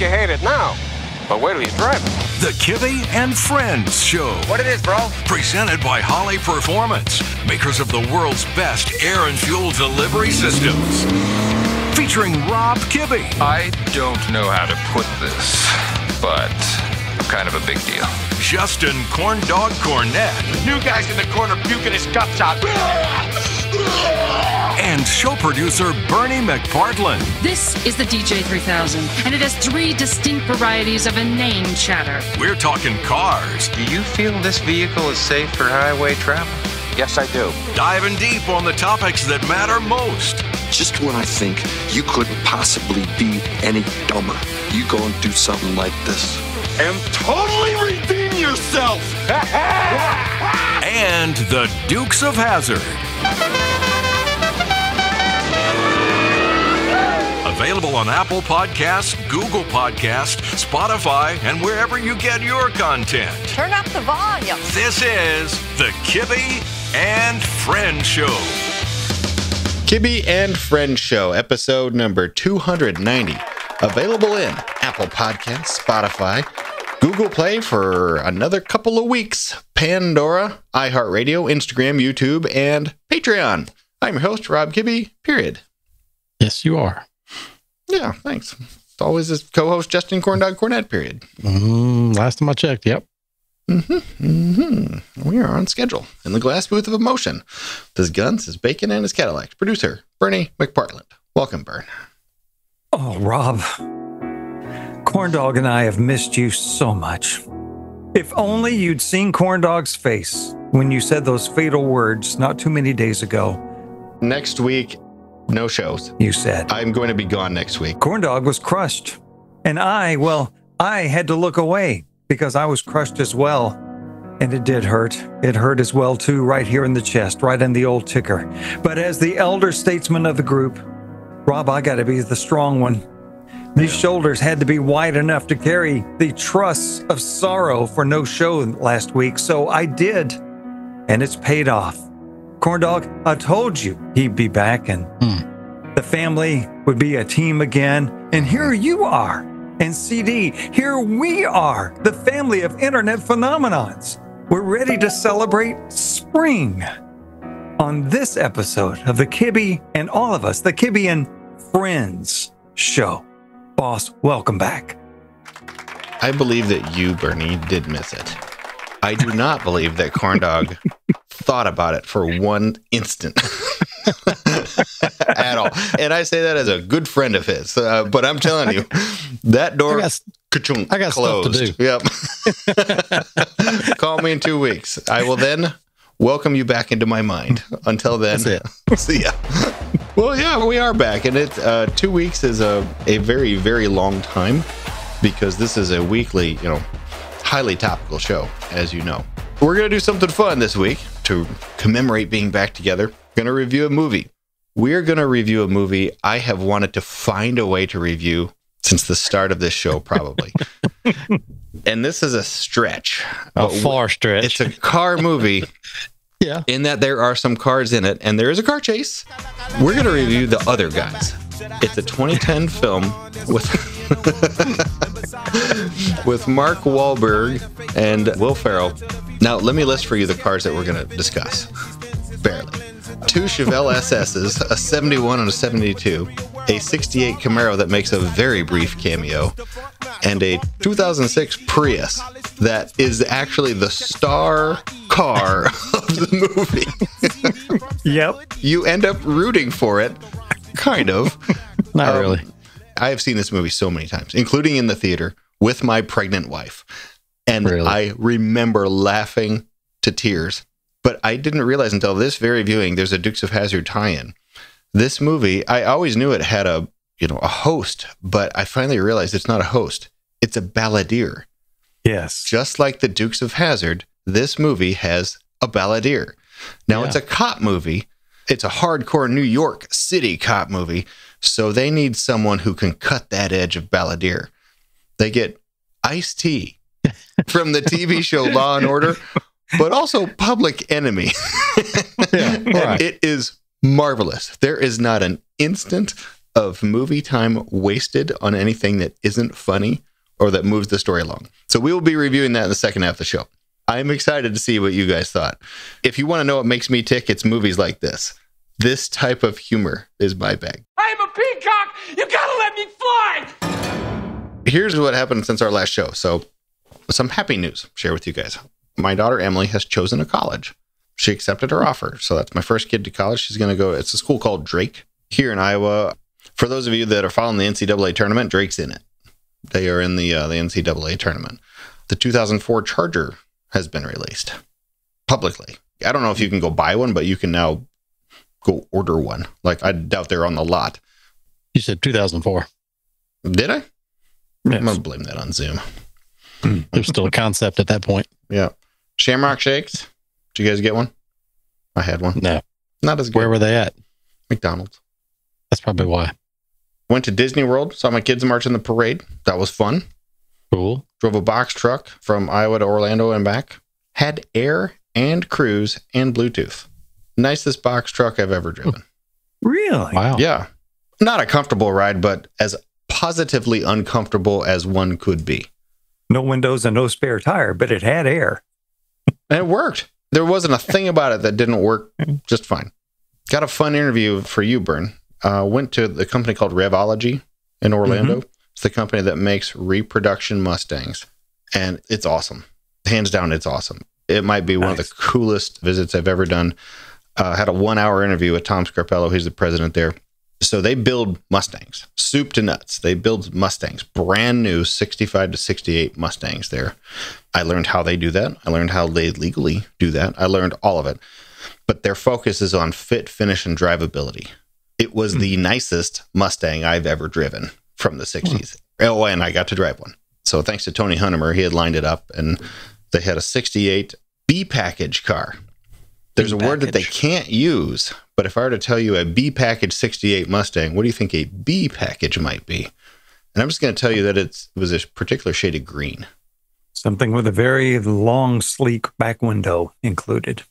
you hate it now, but wait till you drive it. The Kibbe and Friends Show. What it is, bro? Presented by Holley Performance, makers of the world's best air and fuel delivery systems. Featuring Rob Kibbe. I don't know how to put this, but kind of a big deal. Justin Corn Dog Cornett. New guy's in the corner puking his guts out. And show producer Bernie McPartland. This is the DJ 3000, and it has three distinct varieties of inane chatter. We're talking cars, Do you feel this vehicle is safe for highway travel? Yes, I do. diving deep on the topics that matter most. Just when I think you couldn't possibly be any dumber, you go and do something like this. And totally redeem yourself. And the Dukes of Hazzard. Available on Apple Podcasts, Google Podcasts, Spotify, and wherever you get your content. Turn up the volume. This is the Kibbe and Friend Show. Kibbe and Friend Show, episode number 290. Available in Apple Podcasts, Spotify, Google Play for another couple of weeks, Pandora, iHeartRadio, Instagram, YouTube, and Patreon. I'm your host, Rob Kibbe, period. Yes, you are. Yeah, thanks. It's always his co host, Justin Corndog Cornett, period. Mm, last time I checked, yep. Mm-hmm, mm-hmm. We are on schedule in the glass booth of emotion. His guns, his bacon, and his Cadillacs. Producer, Bernie McPartland. Welcome, Bern. Oh, Rob. Corndog and I have missed you so much. If only you'd seen Corndog's face when you said those fatal words not too many days ago. Next week, no shows. You said. I'm going to be gone next week. Corndog was crushed. And I, well, I had to look away because I was crushed as well. And it did hurt. It hurt as well, too, right here in the chest, right in the old ticker. But as the elder statesman of the group, Rob, I got to be the strong one. These shoulders had to be wide enough to carry the truss of sorrow for no show last week. So I did. And it's paid off. Corndog, I told you he'd be back and hmm. the family would be a team again. And here you are. And CD, here we are, the family of internet phenomenons. We're ready to celebrate spring. On this episode of the Kibbe and all of us, the Kibbe and Friends show. Boss, welcome back. I believe that you, Bernie, did miss it. I do not believe that Corndog thought about it for one instant at all. And I say that as a good friend of his. Uh, but I'm telling you, that door I got- I got stuff to closed. Yep. Call me in two weeks. I will then welcome you back into my mind. Until then, see ya. Well, yeah, we are back, and it uh, two weeks is a a very very long time because this is a weekly, you know, highly topical show, as you know. We're gonna do something fun this week to commemorate being back together. Gonna review a movie. We're gonna review a movie I have wanted to find a way to review since the start of this show, probably. and this is a stretch. A far stretch. It's a car movie yeah. in that there are some cars in it and there is a car chase. We're going to review The Other Guys. It's a 2010 film with with Mark Wahlberg and Will Ferrell. Now, let me list for you the cars that we're going to discuss. Barely. Two Chevelle SSs, a 71 and a 72, a 68 Camaro that makes a very brief cameo, and a 2006 Prius that is actually the star car of the movie. Yep. you end up rooting for it, kind of. Not Um, really. I have seen this movie so many times, including in the theater with my pregnant wife. And Really? I remember laughing to tears. But I didn't realize until this very viewing there's a Dukes of Hazzard tie-in. This movie, I always knew it had a, you know, a host, but I finally realized it's not a host. It's a balladeer. Yes. Just like the Dukes of Hazzard, this movie has a balladeer. Now Yeah. it's a cop movie. It's a hardcore New York City cop movie. So they need someone who can cut that edge of balladeer. They get Ice T from the TV show Law and Order, but also Public Enemy. Yeah, right. it is marvelous. There is not an instant of movie time wasted on anything that isn't funny or that moves the story along. So we will be reviewing that in the second half of the show. I'm excited to see what you guys thought. If you want to know what makes me tick, it's movies like this. This type of humor is my bag. I'm a peacock! You gotta let me fly! Here's what happened since our last show. So, some happy news share with you guys. My daughter Emily has chosen a college. She accepted her offer. So that's my first kid to college. She's going to go. It's a school called Drake here in Iowa. For those of you that are following the NCAA tournament, Drake's in it. They are in the uh, the NCAA tournament. The 2004 Charger has been released publicly. I don't know if you can go buy one, but you can now go order one. Like I doubt they're on the lot. You said 2004. Did I? Yes. I'm gonna blame that on Zoom. There's still a concept at that point. Yeah. Shamrock Shakes. Did you guys get one? I had one. No. Not as good. Where were they at? McDonald's. That's probably why. Went to Disney World. Saw my kids march in the parade. That was fun. Cool. Drove a box truck from Iowa to Orlando and back. Had air and cruise and Bluetooth. Nicest box truck I've ever driven. Really? Wow. Yeah. Not a comfortable ride, but as positively uncomfortable as one could be. No windows and no spare tire, but it had air. And it worked. There wasn't a thing about it that didn't work just fine. Got a fun interview for you, Bern. Uh, went to the company called Revology in Orlando. It's the company that makes reproduction Mustangs. And it's awesome. Hands down, it's awesome. It might be one of the coolest visits I've ever done. Uh, had a one hour interview with Tom Scarpello. He's the president there. So they build Mustangs, soup to nuts. They build Mustangs, brand new 65 to 68 Mustangs there. I learned how they do that. I learned how they legally do that. I learned all of it. But their focus is on fit, finish, and drivability. It was hmm. the nicest Mustang I've ever driven from the 60s. Oh, and I got to drive one. So thanks to Tony Hunemer, he had lined it up and they had a 68 B package car. There's a word that they can't use, but if I were to tell you a B package 68 Mustang, what do you think a B package might be? And I'm just going to tell you that it's, it was a particular shade of green. Something with a very long, sleek back window included.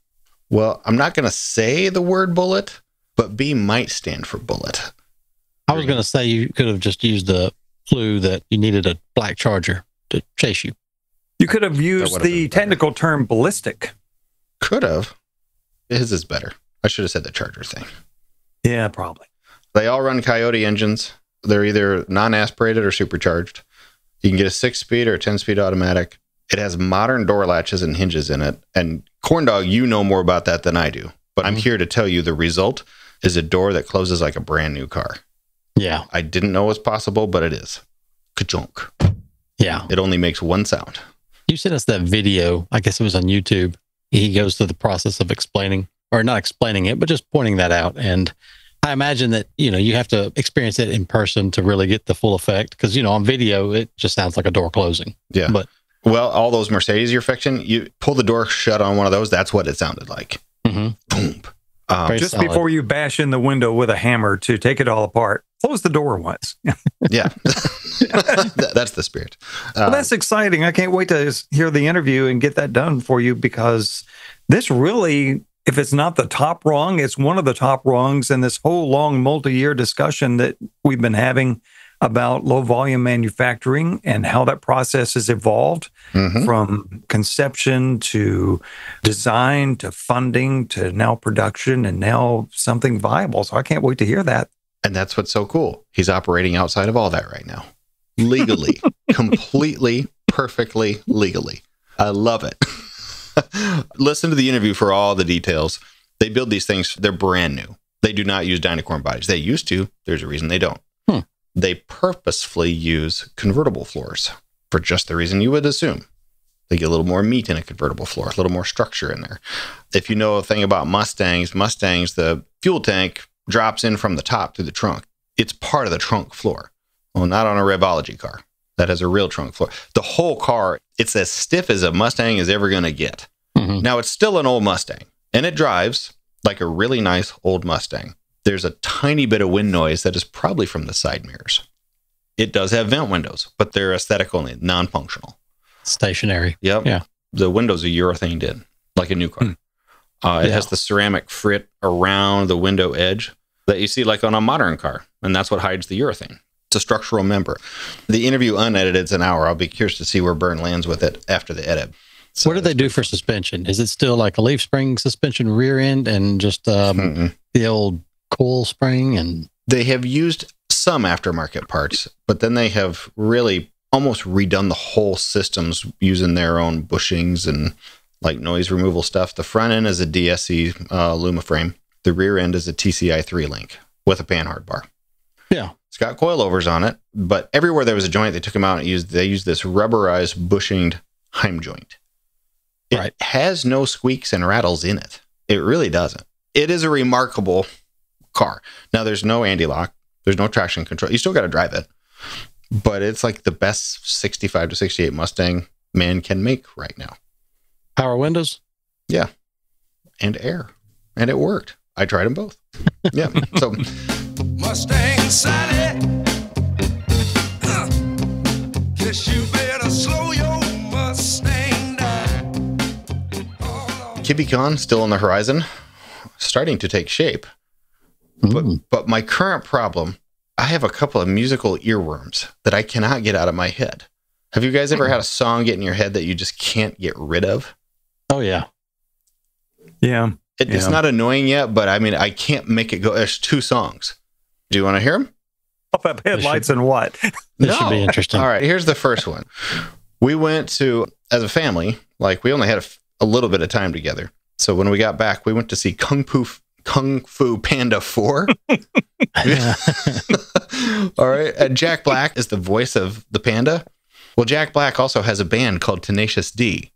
Well, I'm not going to say the word bullet, but B might stand for bullet. I was going to say you could have just used the clue that you needed a black charger to chase you. You could have used would've the better. technical term ballistic. Could have. His is better. I should have said the Charger thing. Yeah, probably. They all run Coyote engines. They're either non aspirated or supercharged. You can get a six speed or a 10 speed automatic. It has modern door latches and hinges in it. And Corndog, you know more about that than I do. But I'm mm-hmm. here to tell you the result is a door that closes like a brand new car. Yeah. I didn't know it was possible, but it is. Ka-chunk. Yeah. It only makes one sound. You sent us that video. I guess it was on YouTube. He goes through the process of explaining, or not explaining it, but just pointing that out. And I imagine that, you know, you have to experience it in person to really get the full effect. Because, you know, on video, it just sounds like a door closing. Yeah. But Well, all those Mercedes you're fixing, you pull the door shut on one of those. That's what it sounded like. mhm. Boom. Um, Just solid. before you bash in the window with a hammer to take it all apart, close the door once. yeah. That- that's the spirit. Well, Uh, that's exciting. I can't wait to hear the interview and get that done for you because this really, if it's not the top wrong, it's one of the top wrongs in this whole long multi year discussion that we've been having about low volume manufacturing and how that process has evolved mhm. from conception to design to funding to now production and now something viable. So I can't wait to hear that. And that's what's so cool. He's operating outside of all that right now. Legally, completely, perfectly legally. I love it. Listen to the interview for all the details. They build these things, they're brand new. They do not use Dynacorn bodies. They used to. There's a reason they don't. They purposefully use convertible floors for just the reason you would assume. They get a little more meat in a convertible floor, a little more structure in there. If you know a thing about Mustangs, Mustangs, the fuel tank drops in from the top through the trunk. It's part of the trunk floor. Well, not on a Revology car. That has a real trunk floor. The whole car, it's as stiff as a Mustang is ever going to get. Mhm. Now, it's still an old Mustang, and it drives like a really nice old Mustang. There's a tiny bit of wind noise that is probably from the side mirrors. It does have vent windows, but they're aesthetic only, non functional. stationary. Yep. Yeah. The windows are urethaned in, like a new car. Hmm. Uh, it Yeah. has the ceramic frit around the window edge that you see like on a modern car. and that's what hides the urethane. It's a structural member. The interview unedited is an hour. I'll be curious to see where Bern lands with it after the edit. So what do they do for suspension? Is it still like a leaf spring suspension rear end and just um, the old coil spring? And They have used some aftermarket parts, but then they have really almost redone the whole systems using their own bushings and like noise removal stuff. The front end is a DSE uh, Luma frame. The rear end is a TCI 3 link with a panhard bar. yeah, It's got coilovers on it, but everywhere there was a joint, they took them out and used they used this rubberized bushinged Heim joint. It Right. has no squeaks and rattles in it. It really doesn't. It is a remarkable car. Now there's no anti lock, there's no traction control. You still got to drive it, but it's like the best 65 to 68 Mustang man can make right now. power windows. Yeah, and air, and it worked. I tried them both. Yeah, so Mustang Sally. Uh, Guess you better slow your Mustang down. KibbeCon still on the horizon, starting to take shape. But Mm. but my current problem, I have a couple of musical earworms that I cannot get out of my head. Have you guys ever had a song get in your head that you just can't get rid of? Oh yeah, Yeah. It, It's not annoying yet, but I mean, I can't make it go. There's two songs. Do you want to hear them? Up up headlights and what? this should be interesting. All right, here's the first one. We went to, as a family, like we only had a little bit of time together. So when we got back, we went to see Kung Fu Kung Fu Panda 4. All right. And Jack Black is the voice of the panda. Well, Jack Black also has a band called Tenacious D.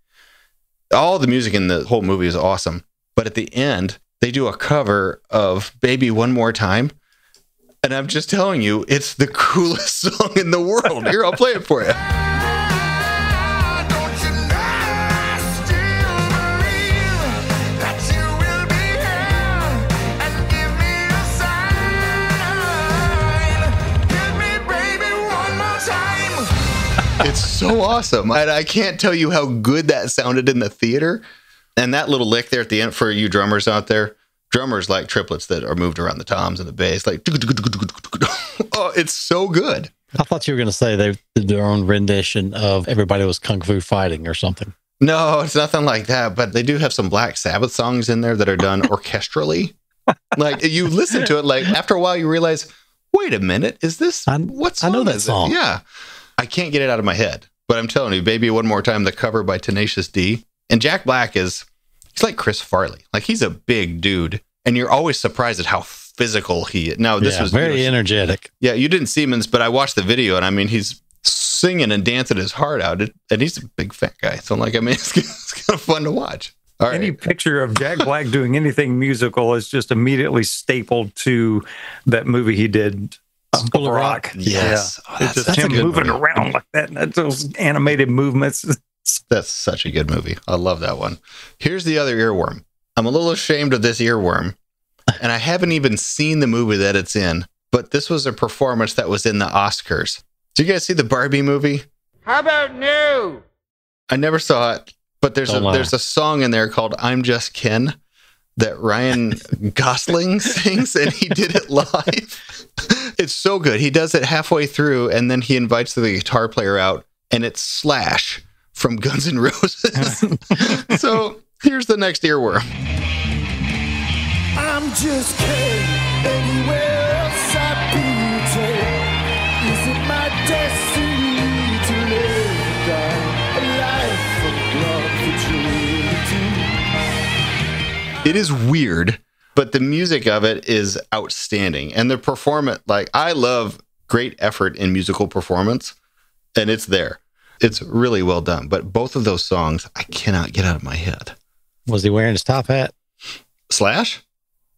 All the music in the whole movie is awesome. But at the end, they do a cover of Baby One More Time. And I'm just telling you, it's the coolest song in the world. Here, I'll play it for you. It's so awesome. And I can't tell you how good that sounded in the theater. And that little lick there at the end for you drummers out there, drummers like triplets that are moved around the toms and the bass, like, oh, it's so good. I thought you were going to say they did their own rendition of "Everybody Was Kung Fu Fighting" or something. No, it's nothing like that. But they do have some Black Sabbath songs in there that are done orchestrally. like you listen to it, like after a while, you realize, wait a minute, is this I- what I know song it? song. Yeah, I can't get it out of my head. But I'm telling you, baby, one more time, the cover by Tenacious D and Jack Black is he's like Chris Farley, like he's a big dude, and you're always surprised at how physical he is. Now this yeah, was very you know, energetic. yeah, you didn't see him, in- but I watched the video, and I mean, he's singing and dancing his heart out, It- and he's a big fat guy. So, I'm like, I mean, it's, it's kind of fun to watch. All right, Any picture of Jack Black doing anything musical is just immediately stapled to that movie he did, School of Rock. Yes. Yeah. Oh, it's that's- just that's a him good moving movie. around like that. That's those animated movements. that's such a good movie. I love that one. Here's the other earworm. I'm a little ashamed of this earworm, and I haven't even seen the movie that it's in. But this was a performance that was in the Oscars. Did you guys see the Barbie movie? How about new? I never saw it, but there's a Don't lie. there's a song in there called "I'm Just Ken" that Ryan Gosling sings, and he did it live. It's so good. He does it halfway through, and then he invites the guitar player out, and it's Slash from Guns N' Roses. so here's the next earworm. I'm just kidding. Anywhere It is weird, but the music of it is outstanding, and the performance. Like I love great effort in musical performance, and it's there. It's really well done. But both of those songs, I cannot get out of my head. Was he wearing his top hat? Slash?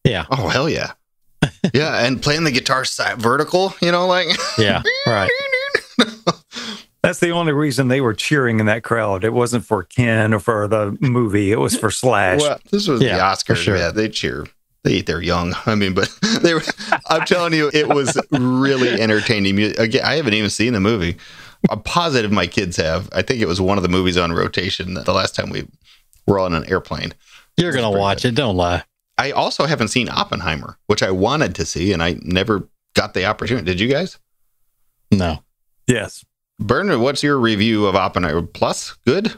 Yeah, Oh hell yeah, yeah, and playing the guitar side vertical, you know, like yeah, right. That's the only reason they were cheering in that crowd. It wasn't for Ken or for the movie. It was for Slash. well, this was Yeah, the for Oscars. sure. Yeah, they cheer. They eat their young. I mean, but they were. I'm telling you, it was really entertaining. Again, I haven't even seen the movie. I'm positive my kids have. I think it was one of the movies on rotation the last time we were on an airplane. You're gonna pretty watch it. Don't lie. I also haven't seen Oppenheimer, which I wanted to see, and I never got the opportunity. Did you guys? No. Yes. Bernard, what's your review of Oppenheimer? Plus, good.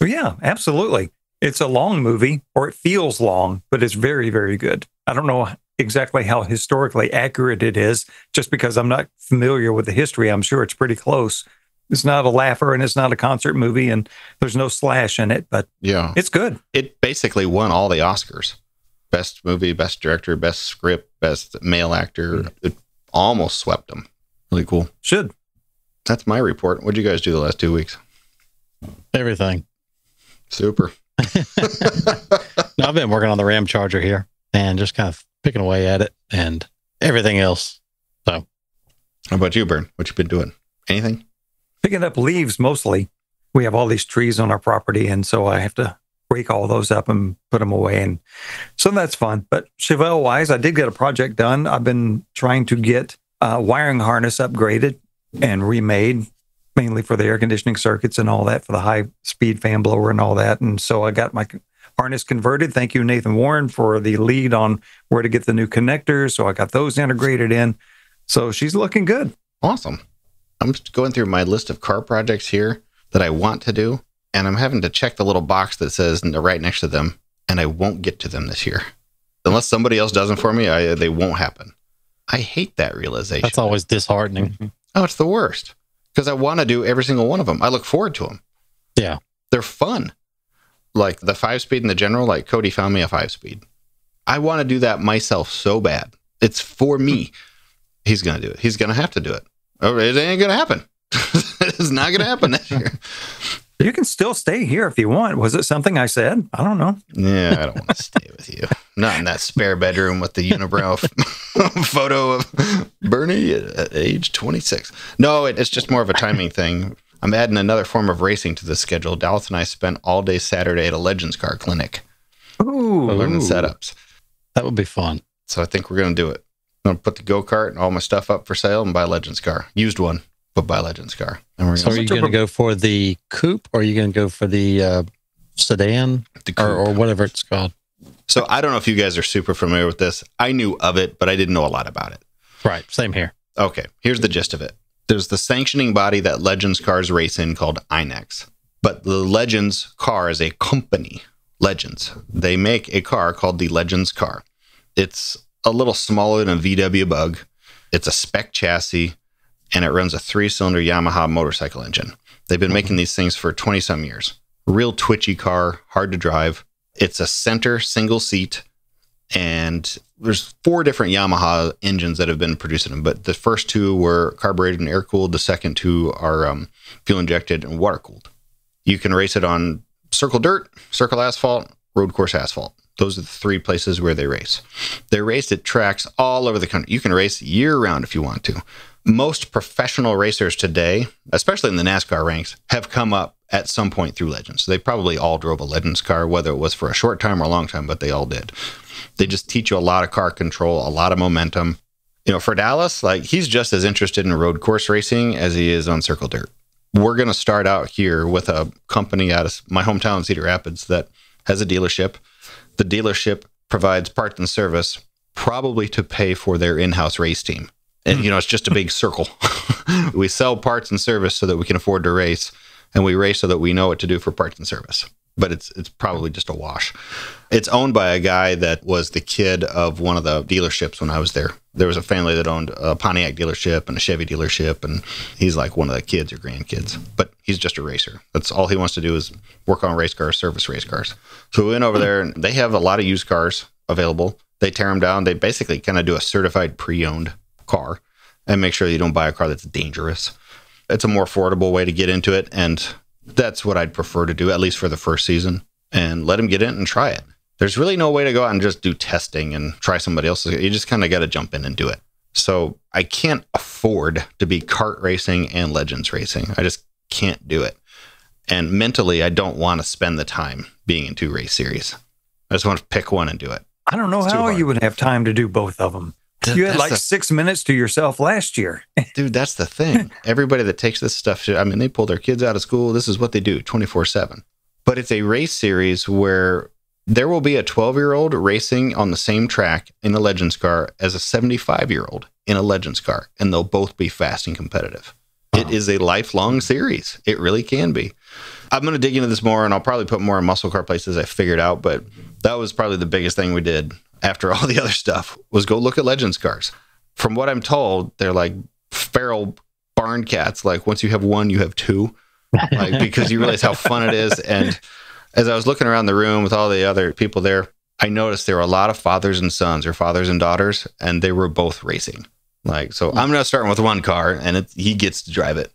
Yeah, absolutely. It's a long movie, or it feels long, but it's very, very good. I don't know exactly how historically accurate it is, just because I'm not familiar with the history. I'm sure it's pretty close. It's not a laugher and it's not a concert movie, and there's no slash in it, but Yeah. it's good. It basically won all the Oscars best movie, best director, best script, best male actor. Hmm. It almost swept them. Really cool. Should. That's my report. What'd you guys do the last two weeks? Everything. Super. No, I've been working on the RAM charger here and just kind of picking away at it and everything else. So How about you, Bern? What you been doing? Anything? Picking up leaves mostly. We have all these trees on our property, and so I have to break all those up and put them away. And so that's fun. But Chevelle wise, I did get a project done. I've been trying to get a wiring harness upgraded and remade, mainly for the air conditioning circuits and all that for the high speed fan blower and all that. And so I got my harness converted. Thank you, Nathan Warren, for the lead on where to get the new connectors. So I got those integrated in. So she's looking good. Awesome. I'm just going through my list of car projects here that I want to do, and I'm having to check the little box that says right next to them, and I won't get to them this year. Unless somebody else does them for me, I, they won't happen. I hate that realization. that's always disheartening. Mm-hmm. Oh, it's the worst because I want to do every single one of them. I look forward to them. Yeah. They're fun. Like the five speed and the general, like Cody found me a five speed. I want to do that myself so bad. It's for me. He's going to do it. He's going to have to do it. Oh, it ain't going to happen. it's not going to happen this year. You can still stay here if you want. Was it something I said? I don't know. Yeah, I don't want to stay with you. Not in that spare bedroom with the unibrow f- photo of Bernie at age 26. No, it, it's just more of a timing thing. I'm adding another form of racing to the schedule. Dallas and I spent all day Saturday at a Legends car clinic Ooh. learning setups. That would be fun. So I think we're going to do it. I'm going to put the go kart and all my stuff up for sale and buy a Legends car. Used one, a Legends car. And we're So are you going to go for the coupe or are you going to go for the uh, sedan the or, or whatever it's called? So I don't know if you guys are super familiar with this. I knew of it, but I didn't know a lot about it. Right. Same here. Okay, here's the gist of it. There's the sanctioning body that Legends cars race in called INEX. But the Legends car is a company, Legends. They make a car called the Legends car. It's a little smaller than a VW Bug. It's a spec chassis and it runs a three cylinder Yamaha motorcycle engine. They've been making these things for 20 some years. Real twitchy car, hard to drive. It's a center single seat and there's four different Yamaha engines that have been producing them, but the first two were carbureted and air cooled. The second two are um, fuel injected and water cooled. You can race it on circle dirt, circle asphalt, road course asphalt. Those are the three places where they race. They race at tracks all over the country. You can race year round if you want to. Most professional racers today, especially in the NASCAR ranks, have come up at some point through Legends. They probably all drove a Legends car, whether it was for a short time or a long time, but they all did. They just teach you a lot of car control, a lot of momentum. You know, for Dallas, like he's just as interested in road course racing as he is on circle dirt. We're going to start out here with a company out of my hometown, Cedar Rapids, that has a dealership. The dealership provides parts and service, probably to pay for their in house race team. And, you hmm. know, it's just a big circle. we sell parts and service so that we can afford to race, and we race so that we know what to do for parts and service. But it's it's probably just a wash. It's owned by a guy that was the kid of one of the dealerships when I was there. There was a family that owned a Pontiac dealership and a Chevy dealership, and he's like one of the kids or grandkids. But he's just a racer. That's all he wants to do is work on race cars, service race cars. So we went over there, and they have a lot of used cars available. They tear them down. They basically kind of do a certified pre-owned car and make sure you don't buy a car that's dangerous. It's a more affordable way to get into it, and that's what I'd prefer to do at least for the first season, and let them get in and try it. There's really no way to go out and just do testing and try somebody else's. You just kind of got to jump in and do it. So I can't afford to be kart racing and legends racing. I just can't do it. And mentally, I don't want to spend the time being in two race series. I just want to pick one and do it. I don't know It's how you would have time to do both of them. You had like the- six minutes to yourself last year. Dude, that's the thing. Everybody that takes this stuff, I mean, they pull their kids out of school. This is what they do 24 7. But it's a race series where there will be a 12 year old racing on the same track in a Legends car as a 75 year old in a Legends car, and they'll both be fast and competitive. It is a lifelong series. It really can be. I'm going to dig into this more, and I'll probably put more in muscle car places I figured out. But that was probably the biggest thing we did after all the other stuff was go look at Legends cars. From what I'm told, they're like feral barn cats. Like once you have one, you have two, like because you realize how fun it is. And as I was looking around the room with all the other people there, I noticed there were a lot of fathers and sons or fathers and daughters, and they were both racing. Like, so I'm not starting with one car, and it, he gets to drive it.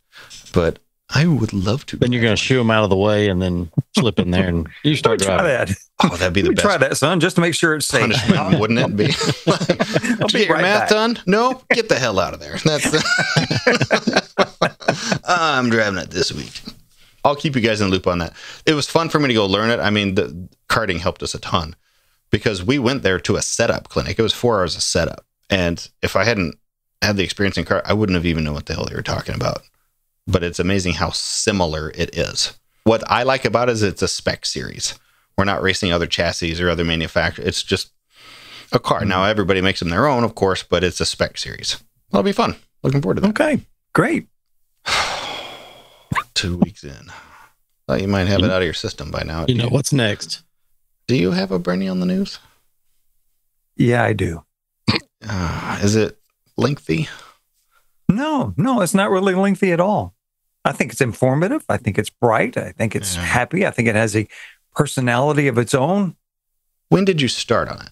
But I would love to. Then you're going to shoo him out of the way and then slip in there and you start Try driving. that. Oh, that'd be the Let best try that, son, just to make sure it's safe. punishment, wouldn't it be? I'll Did you get your right math back. done? No, get the hell out of there. That's I'm driving it this week. I'll keep you guys in the loop on that. It was fun for me to go learn it. I mean, the karting helped us a ton because we went there to a setup clinic. It was four hours of setup, and if I hadn't had the experience in kart, I wouldn't have even known what the hell they were talking about. But it's amazing how similar it is. What I like about it is it's a spec series. We're not racing other chassis or other manufacturers. It's just a car. Now everybody makes them their own, of course, but it's a spec series. That'll be fun. Looking forward to that. Okay, great. Two weeks in. Thought you might have it out of your system by now. You know what's next? Do you have a Bernie on the news? Yeah, I do. Uh, is it lengthy? No, no, it's not really lengthy at all. I think it's informative. I think it's bright. I think it's Yeah. happy. I think it has a personality of its own. When did you start on it?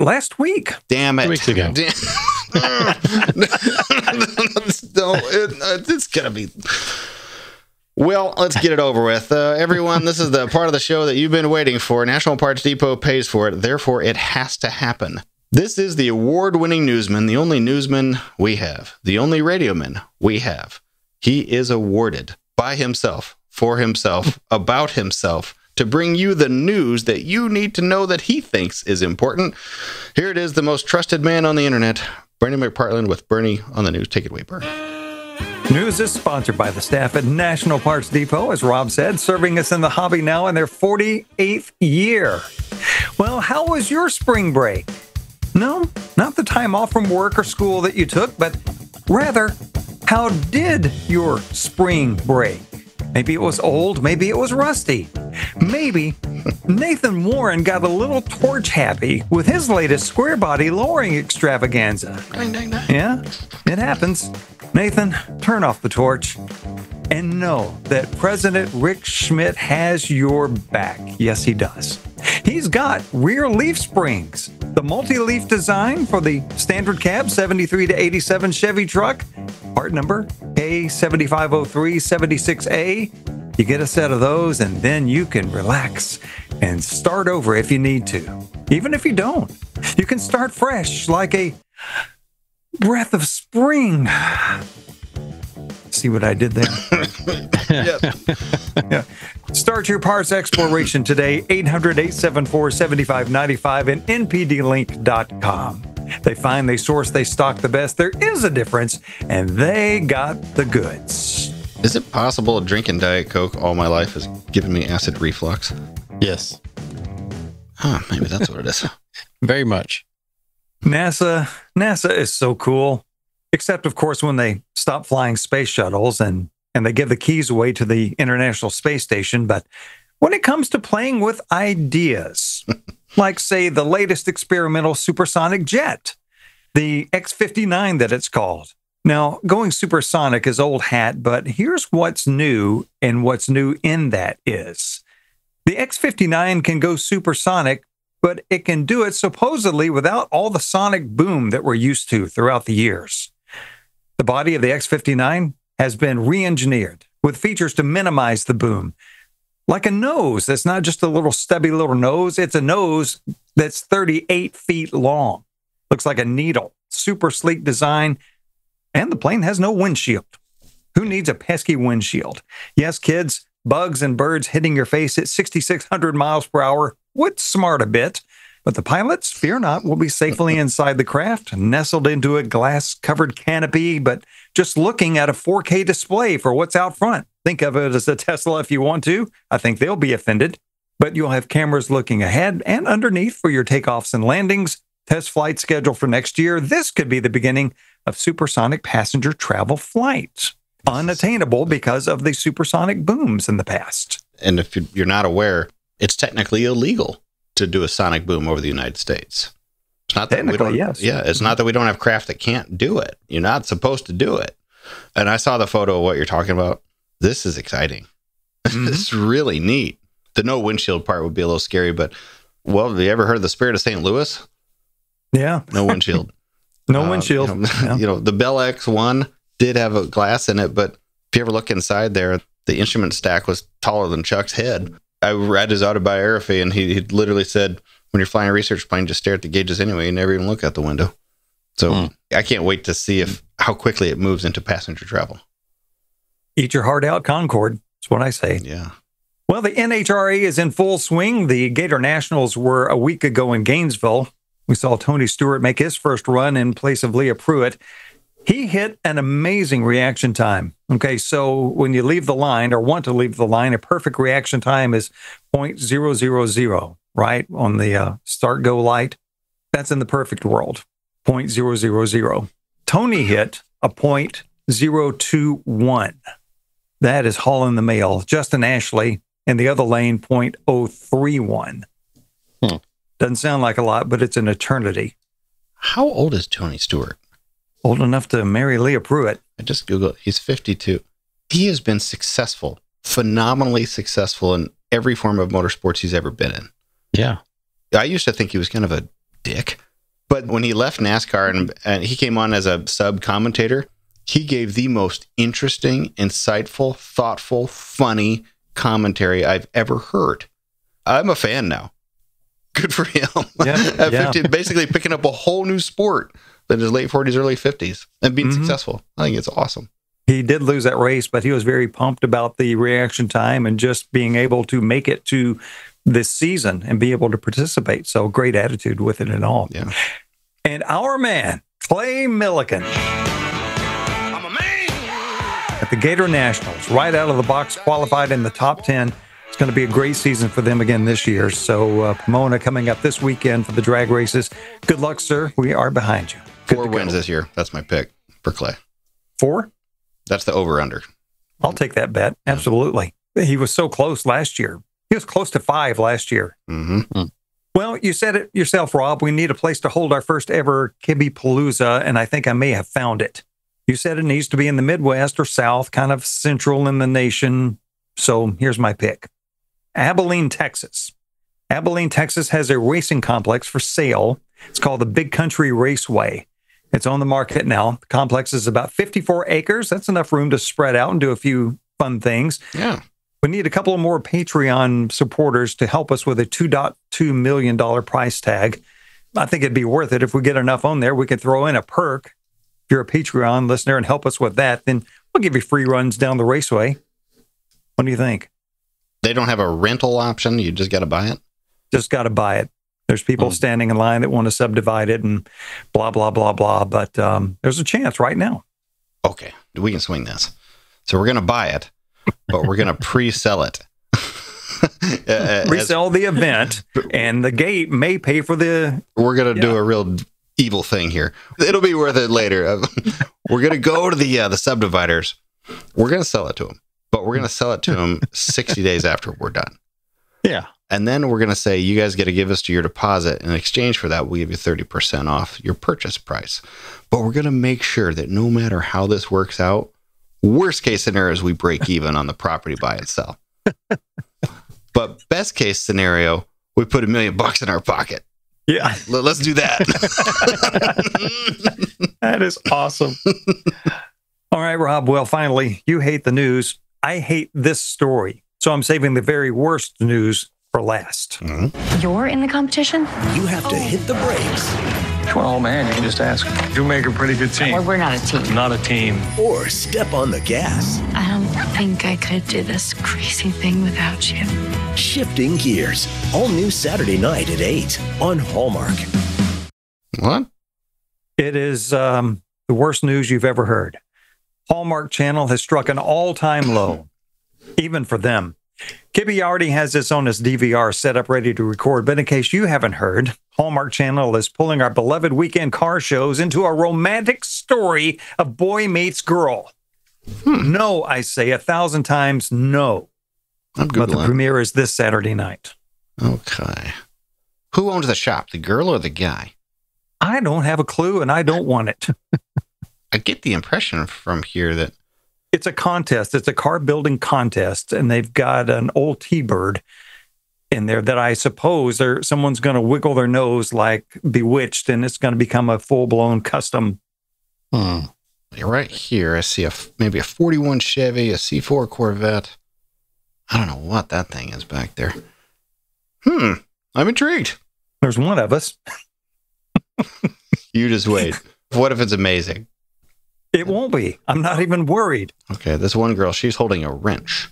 Last week, Damn it! Two weeks ago. Damn- no, it, it's gonna be. Well, let's get it over with. Uh, everyone, this is the part of the show that you've been waiting for. National Parts Depot pays for it, therefore, it has to happen. This is the award winning newsman, the only newsman we have, the only radioman we have. He is awarded by himself, for himself, about himself, to bring you the news that you need to know that he thinks is important. Here it is, the most trusted man on the internet, Bernie McPartland with Bernie on the news. Take it away, Bernie. news is sponsored by the staff at National Parts Depot, as Rob said, serving us in the hobby now in their 48th year. Well, how was your spring break? No, not the time off from work or school that you took, but rather, how did your spring break? Maybe it was old, maybe it was rusty. Maybe Nathan Warren got a little torch happy with his latest square body lowering extravaganza. Yeah, it happens. Nathan, turn off the torch and know that President Rick Schmidt has your back. Yes, he does. He's got rear leaf springs, the multi leaf design for the standard cab 73 to 87 Chevy truck, part number K750376A. You get a set of those, and then you can relax and start over if you need to. Even if you don't, you can start fresh like a breath of spring. See what I did there? yeah. Start your parts exploration today, 800 874 7595 and npdlink.com. They find, they source, they stock the best. There is a difference, and they got the goods. Is it possible drinking Diet Coke all my life has given me acid reflux? Yes, Huh, maybe that's what it is. very much. NASA, NASA is so cool. Except, of course, when they stop flying space shuttles and, and they give the keys away to the International Space Station. But when it comes to playing with ideas, like, say, the latest experimental supersonic jet, the X 59 that it's called. Now, going supersonic is old hat, but here's what's new, and what's new in that is the X 59 can go supersonic but it can do it supposedly without all the sonic boom that we're used to throughout the years. The body of the X 59 has been re engineered with features to minimize the boom. Like a nose that's not just a little stubby little nose, it's a nose that's 38 feet long. Looks like a needle. Super sleek design. And the plane has no windshield. Who needs a pesky windshield? Yes, kids, bugs and birds hitting your face at 6,600 miles per hour would smart a bit. But the pilots, fear not, will be safely inside the craft, nestled into a glass covered canopy, but just looking at a 4K display for what's out front. Think of it as a Tesla if you want to. I think they'll be offended. but you'll have cameras looking ahead and underneath for your takeoffs and landings. Test flight scheduled for next year. This could be the beginning of supersonic passenger travel flights, unattainable because of the supersonic booms in the past. And if you- you're not aware, it's technically illegal to do a sonic boom over the United States. It's not that we don't. yes. Yeah, it's not that we don't have craft that can't do it. You're not supposed to do it. And I saw the photo of what you're talking about. This is exciting. it's really neat. The no windshield part would be a little scary, but well, have you ever heard of the Spirit of St. Louis? Yeah, No windshield. no Uh, windshield. You know, Yeah. you know, the Bell X1 did have a glass in it, but if you ever look inside there, the instrument stack was taller than Chuck's head. I read his autobiography, and he, he literally said, when you're flying a research plane, just stare at the gauges anyway. You never even look out the window. So Hmm. I can't wait to see if how quickly it moves into passenger travel. Eat your heart out, Concorde. That's what I say. Yeah. Well, the NHRA is in full swing. The Gator Nationals were a week ago in Gainesville. We saw Tony Stewart make his first run in place of Leah Pruett. He hit an amazing reaction time. Okay, so when you leave the line or want to leave the line, a perfect reaction time is 0.000, right? On the uh, start go light. That's in the perfect world, 0.000. Tony hit a 0.021. That is hauling the mail. Justin Ashley in the other lane, 0.031. Hmm. Doesn't sound like a lot, but it's an eternity. How old is Tony Stewart? Old enough to marry Leah Pruett. I just Googled. He's 52. He has been successful, phenomenally successful in every form of motorsports he's ever been in. Yeah. I used to think he was kind of a dick, but when he left NASCAR and, and he came on as a sub commentator, he gave the most interesting, insightful, thoughtful, funny commentary I've ever heard. I'm a fan now. Good for him. Yeah, yeah. 50 basically picking up a whole new sport in his late 40s, early 50s and being Mhm. successful. I think it's awesome. He did lose that race, but he was very pumped about the reaction time and just being able to make it to this season and be able to participate. So great attitude with it and all. Yeah. And our man, Clay Millican. At the Gator Nationals, right out of the box, qualified in the top 10. It's going to be a great season for them again this year. So, uh, Pomona coming up this weekend for the drag races. Good luck, sir. We are behind you. Good Four to go. wins this year. That's my pick for Clay. Four? That's the over under. I'll take that bet. Absolutely. He was so close last year. He was close to five last year. Mm-hmm. Well, you said it yourself, Rob. We need a place to hold our first ever Kibbe Palooza, and I think I may have found it. You said it needs to be in the Midwest or South, kind of central in the nation. So here's my pick Abilene, Texas. Abilene, Texas has a racing complex for sale. It's called the Big Country Raceway. It's on the market now. The complex is about 54 acres. That's enough room to spread out and do a few fun things. Yeah. We need a couple more Patreon supporters to help us with a $2.2 million price tag. I think it'd be worth it if we get enough on there. We could throw in a perk. If you're a Patreon listener and help us with that, then we'll give you free runs down the raceway. What do you think? They don't have a rental option. You just got to buy it. Just got to buy it. There's people Hmm. standing in line that want to subdivide it and blah, blah, blah, blah. But um, there's a chance right now. Okay. We can swing this. So we're going to buy it, but we're going to pre sell it. Resell the event, and the gate may pay for the. we're going to do a real evil thing here. It'll be worth it later. we're going to go to the uh, the subdividers. We're going to sell it to them, but we're going to sell it to them 60 days after we're done. Yeah. And then we're going to say, you guys got to give us to your deposit. In exchange for that, we'll give you 30% off your purchase price. But we're going to make sure that no matter how this works out, worst case scenario is we break even on the property by itself. but best case scenario, we put a million bucks in our pocket. Yeah, Let- Let's do that. that is awesome. All right, Rob. Well, finally, you hate the news. I hate this story. So I'm saving the very worst news for last. You're in the competition? You have to hit the brakes Well, man, you can just ask. You make a pretty good team. Or we're not a team. Not a team. or step on the gas. I don't think I could do this crazy thing without you. Shifting Gears. All new Saturday night at 8 on Hallmark. what? It is um, the worst news you've ever heard. Hallmark Channel has struck an all time low, even for them. Kibbe already has this on his DVR set up ready to record, but in case you haven't heard, Hallmark Channel is pulling our beloved weekend car shows into a romantic story of boy meets girl. Hmm. No, I say a thousand times no. I'm But the premiere is this Saturday night. Okay. Who owns the shop, the girl or the guy? I don't have a clue and I don't want it. I get the impression from here that It's a contest. It's a car building contest, and they've got an old T-bird in there that I suppose there someone's going to wiggle their nose like Bewitched, and it's going to become a full blown custom. Hmm. right here I see a maybe a 41 Chevy, a C4 Corvette. I don't know what that thing is back there. Hmm. I'm intrigued. There's one of us. You just wait. what if it's amazing? It won't be. I'm not even worried. Okay, this one girl, she's holding a wrench.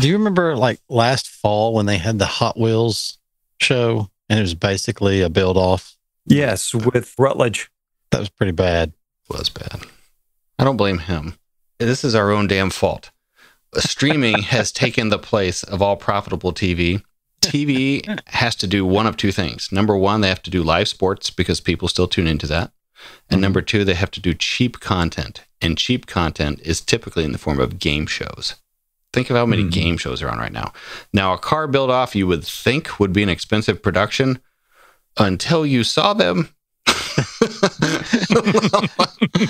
Do you remember like last fall when they had the Hot Wheels show and it was basically a build off? Yes, with Rutledge. That was pretty bad. Was bad. I don't blame him. This is our own damn fault. Streaming has taken the place of all profitable TV. TV has to do one of two things. Number one, they have to do live sports because people still tune into that. And number two, they have to do cheap content. And cheap content is typically in the form of game shows. Think of how many hmm. game shows are on right now. Now, a car build off you would think would be an expensive production until you saw them.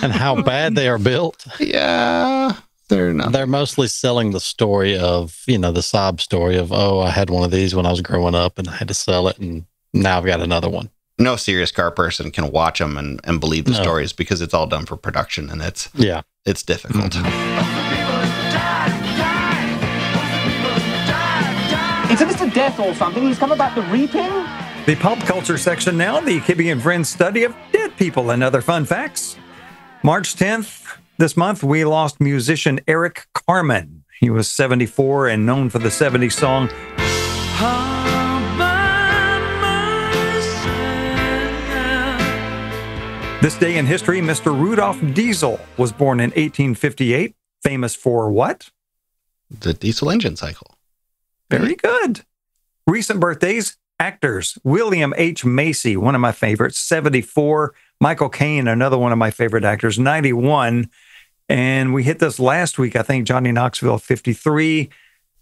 and how bad they are built. Yeah, they're not. They're mostly selling the story of, you know, the sob story of, oh, I had one of these when I was growing up and I had to sell it. And now I've got another one. No serious car person can watch them and, and believe the No. stories because it's all done for production and it's Yeah. it's difficult. Isn't this a death or something? He's come about the reaping? The pop culture section now, the Kibbe and Friends study of dead people and other fun facts. March 10th, this month, we lost musician Eric Carmen. He was 74 and known for the 70s song This day in history, Mr. Rudolph Diesel was born in 1858, famous for what? The diesel engine cycle. Very good. Recent birthdays, actors. William H. Macy, one of my favorites, 74. Michael Caine, another one of my favorite actors, 91. And we hit this last week, I think, Johnny Knoxville, 53.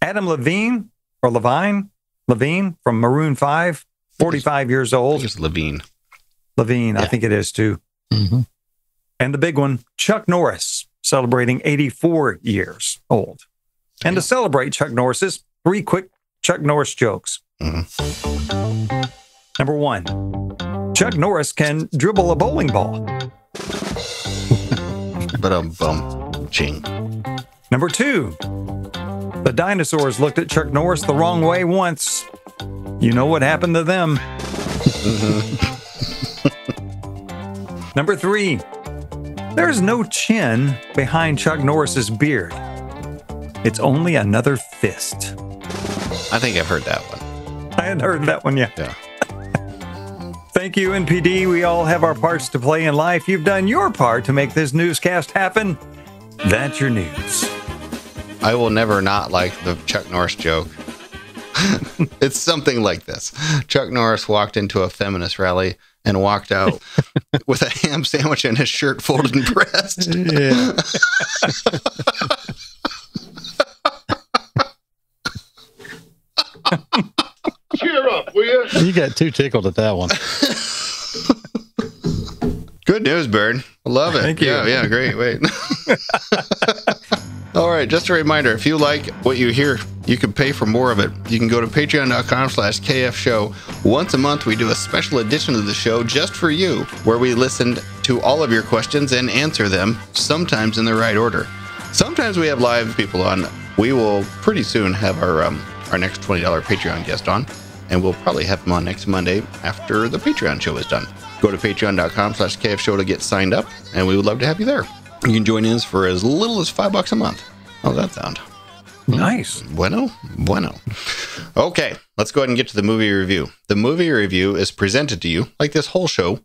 Adam Levine, or Levine, Levine from Maroon 5, 45 years old. It's Levine. Levine, I think it is too. Mm-hmm. And the big one, Chuck Norris, celebrating 84 years old. And to celebrate Chuck Norris's, three quick Chuck Norris jokes. Number one, Chuck Norris can dribble a bowling ball. But um bum ching. Number two, the dinosaurs looked at Chuck Norris the wrong way once. You know what happened to them. Number three, there's no chin behind Chuck Norris's beard. It's only another fist. I think I've heard that one. I hadn't heard that one yet. Yeah. Thank you, NPD. We all have our parts to play in life. You've done your part to make this newscast happen. That's your news. I will never not like the Chuck Norris joke. it's something like this. Chuck Norris walked into a feminist rally and walked out with a ham sandwich and his shirt folded and pressed. Yeah. Cheer up, will you? You got too tickled at that one. Good news, Bird. I love it. Thank you. Yeah, yeah, great. Wait. All right, just a reminder, if you like what you hear, you can pay for more of it. You can go to patreon.com slash KF show. Once a month, we do a special edition of the show just for you, where we listen to all of your questions and answer them, sometimes in the right order. Sometimes we have live people on. We will pretty soon have our um, our next $20 Patreon guest on, and we'll probably have him on next Monday after the Patreon show is done. Go to patreon.com slash KF show to get signed up, and we would love to have you there. You can join us for as little as five bucks a month. How's that sound? Hmm? Nice. Bueno, bueno. Okay, let's go ahead and get to the movie review. The movie review is presented to you, like this whole show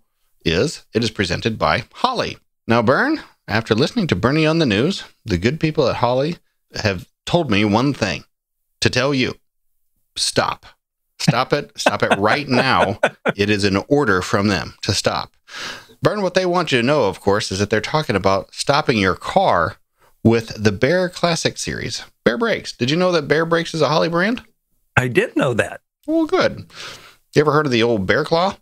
is, it is presented by Holley. Now, Bern, after listening to Bernie on the news, the good people at Holley have told me one thing to tell you stop. Stop it. Stop it right now. It is an order from them to stop. Bern, what they want you to know, of course, is that they're talking about stopping your car with the Baer Classic series. Baer Brakes. Did you know that Baer Brakes is a Holley brand? I did know that. Well, good. You ever heard of the old Baer Claw?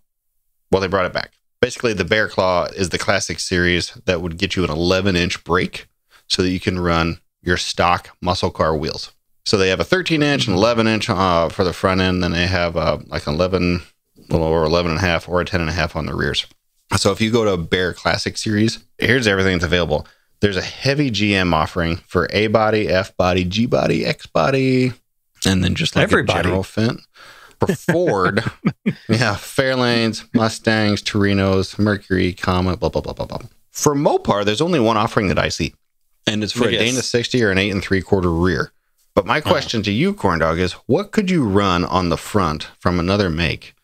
Well, they brought it back. Basically, the Baer Claw is the classic series that would get you an 11 inch brake so that you can run your stock muscle car wheels. So they have a 13 inch and 11 inch uh, for the front end. Then they have uh, like 11, little over 11 and a half or a 10 and a half on the rears. So if you go to Baer Classic Series, here's everything that's available. There's a heavy GM offering for A body, F body, G body, X body, and then just like Everybody. a general Fendt. For Ford, yeah, Fairlanes, Mustangs, Torinos, Mercury, Comet, blah blah blah blah blah. For Mopar, there's only one offering that I see, and it's for a Yes. Dana 60 or an eight and three quarter rear. But my question to you, Corn Dog, is what could you run on the front from another make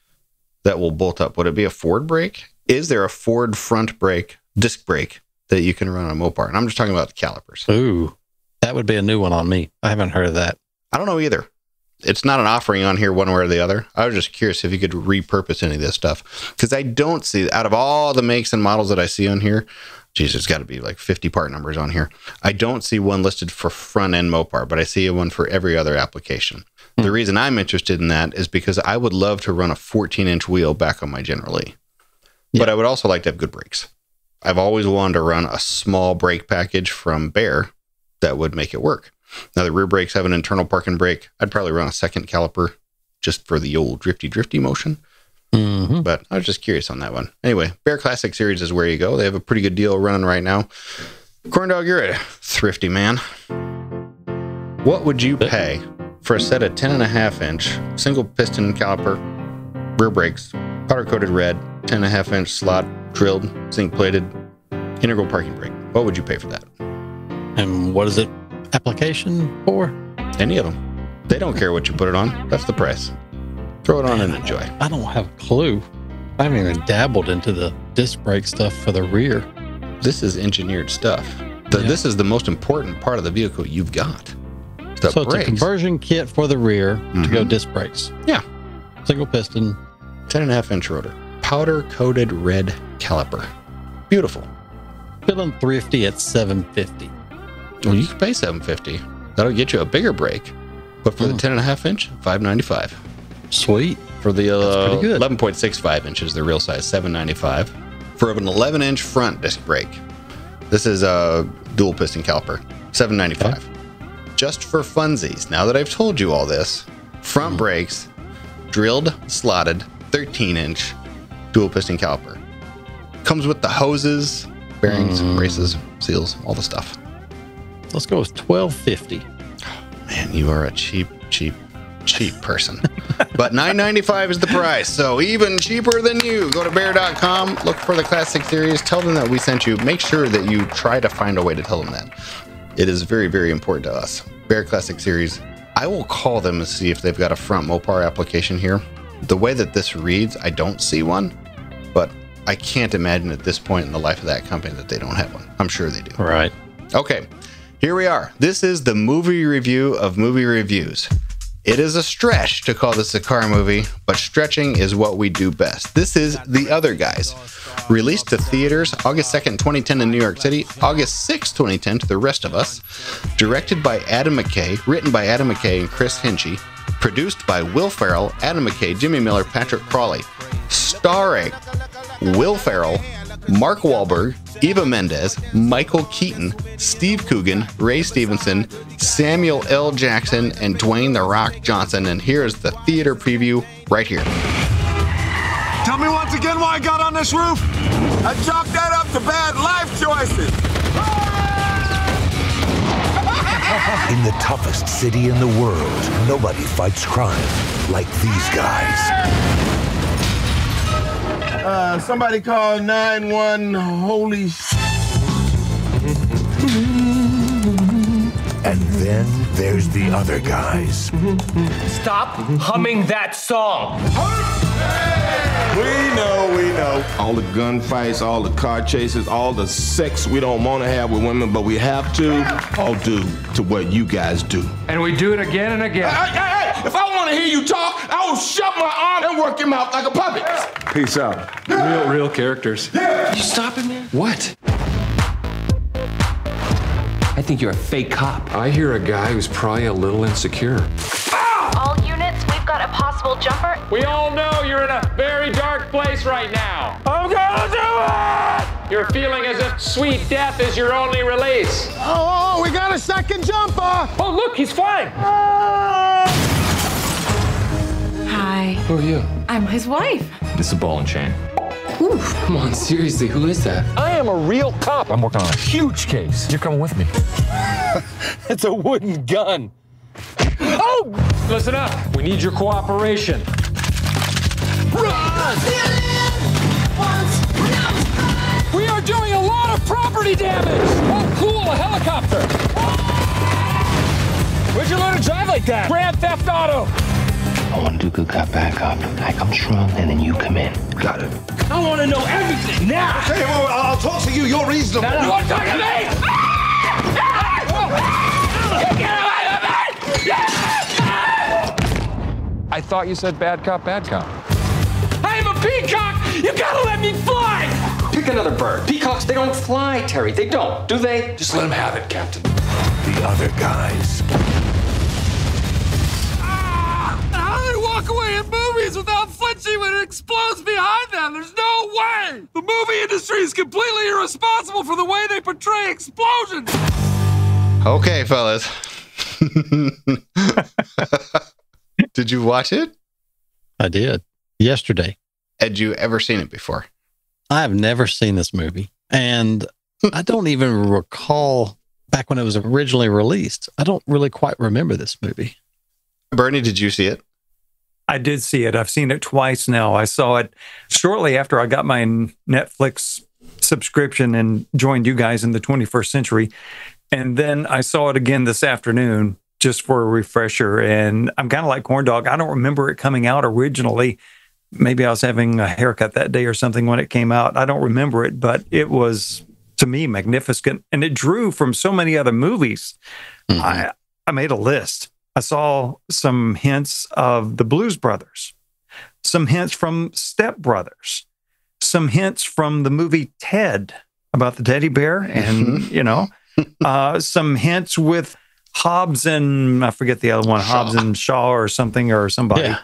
that will bolt up? Would it be a Ford brake? Is there a Ford front brake, disc brake that you can run on a Mopar? And I'm just talking about the calipers. Ooh, that would be a new one on me. I haven't heard of that. I don't know either. It's not an offering on here one way or the other. I was just curious if you could repurpose any of this stuff because I don't see out of all the makes and models that I see on here. Geez, there's got to be like 50 part numbers on here. I don't see one listed for front end Mopar, but I see one for every other application. Hmm. The reason I'm interested in that is because I would love to run a 14 inch wheel back on my General Lee, but I would also like to have good brakes. I've always wanted to run a small brake package from Baer that would make it work. Now the rear brakes have an internal parking brake. I'd probably run a second caliper just for the old drifty drifty motion. Mm-hmm. But I was just curious on that one. Anyway, Baer Classic Series is where you go. They have a pretty good deal running right now. Corn Dog, you're a thrifty man. What would you pay for a set of 10 and a half inch single piston caliper, rear brakes, powder coated red, 10 and a half inch slot, drilled, zinc plated, integral parking brake? What would you pay for that? And what is it application for? Any of them. They don't care what you put it on. That's the price. Throw it on and enjoy. I don't have a clue. I haven't even dabbled into the disc brake stuff for the rear. This is engineered stuff. The, This is the most important part of the vehicle you've got. So it's a conversion kit for the rear to go Mhm. disc brakes. Yeah. Single piston. 10 and a half inch rotor. Powder coated red caliper. Beautiful. Feeling thrifty at 750. Well, you can pay 750 That'll get you a bigger brake. But for the 10 and a half inch, 595 Sweet. For the uh, pretty good. 11.65 inches, the real size, 795 For an 11 inch front disc brake, this is a dual piston caliper, 795 Just for funsies, now that I've told you all this, front brakes, drilled, slotted, 13 inch dual piston caliper. Comes with the hoses, bearings, mm. braces, seals, all the stuff. Let's go with 1250. Man, you are a cheap, cheap, cheap person. but nine ninety five is the price, so even cheaper than you. Go to baer.com, look for the classic series, tell them that we sent you. Make sure that you try to find a way to tell them that. It is very, very important to us. Baer Classic Series. I will call them and see if they've got a front Mopar application here. The way that this reads, I don't see one, but I can't imagine at this point in the life of that company that they don't have one. I'm sure they do. Right. Okay, here we are. This is the movie review of movie reviews. It is a stretch to call this a car movie, but stretching is what we do best. This is The Other Guys, released to theaters August 2nd, 2010 in New York City, August 6th, 2010 to the rest of us, directed by Adam McKay, written by Adam McKay and Chris Henchy, produced by Will Ferrell, Adam McKay, Jimmy Miller, Patrick Crowley, starring Will Ferrell, Mark Wahlberg, Eva Mendes, Michael Keaton, Steve Coogan, Ray Stevenson, Samuel L. Jackson, and Dwayne The Rock Johnson. And here's the theater preview right here. Tell me once again why I got on this roof. I chalk that up to bad life choices. In the toughest city in the world, nobody fights crime like these guys. Uh, somebody call 9-1 holy And then there's the other guys. Stop humming that song. We know, we know. All the gunfights, all the car chases, all the sex we don't want to have with women, but we have to, all due to what you guys do. And we do it again and again. Hey, hey, hey! If I want to hear you talk, I will shut my arm and work your mouth like a puppet. Peace out. Real, real characters. You stopping me? What? I think you're a fake cop. I hear a guy who's probably a little insecure. All units, we've got a possible jumper. We all know you're in a very dark place right now. I'm gonna do it! You're feeling as if sweet death is your only release. Oh, oh we got a second jumper. Oh, look, he's flying. Ah! Hi. Who are you? I'm his wife. This is a ball and chain. Come on, seriously, who is that? I am a real cop. I'm working on a huge case. You're coming with me. it's a wooden gun. Oh! Listen up. We need your cooperation. Run! We are doing a lot of property damage. Oh, cool, a helicopter. Where'd you learn to drive like that? Grand Theft Auto. I want to do good cop, bad cop. I come strong, and then you come in. Got it. I want to know everything now. Okay, well, I'll talk to you. You're reasonable. You want to talk to me? Get away from me! I thought you said bad cop, bad cop. I am a peacock. You gotta let me fly. Pick another bird. Peacocks, they don't fly, Terry. They don't, do they? Just let him have it, Captain. The other guys. Walk away in movies without flinching when it explodes behind them? There's no way! The movie industry is completely irresponsible for the way they portray explosions! Okay, fellas. did you watch it? I did yesterday. Had you ever seen it before? I have never seen this movie. And I don't even recall back when it was originally released. I don't really quite remember this movie. Bernie, did you see it? I did see it. I've seen it twice now. I saw it shortly after I got my Netflix subscription and joined you guys in the 21st century. And then I saw it again this afternoon just for a refresher. And I'm kind of like Corn Dog. I don't remember it coming out originally. Maybe I was having a haircut that day or something when it came out. I don't remember it, but it was to me magnificent. And it drew from so many other movies. Mm-hmm. I, I made a list. I saw some hints of the Blues Brothers, some hints from Step Brothers, some hints from the movie Ted about the teddy bear, and you know, uh, some hints with Hobbs and I forget the other one, Hobbs and Shaw or something or somebody. Yeah.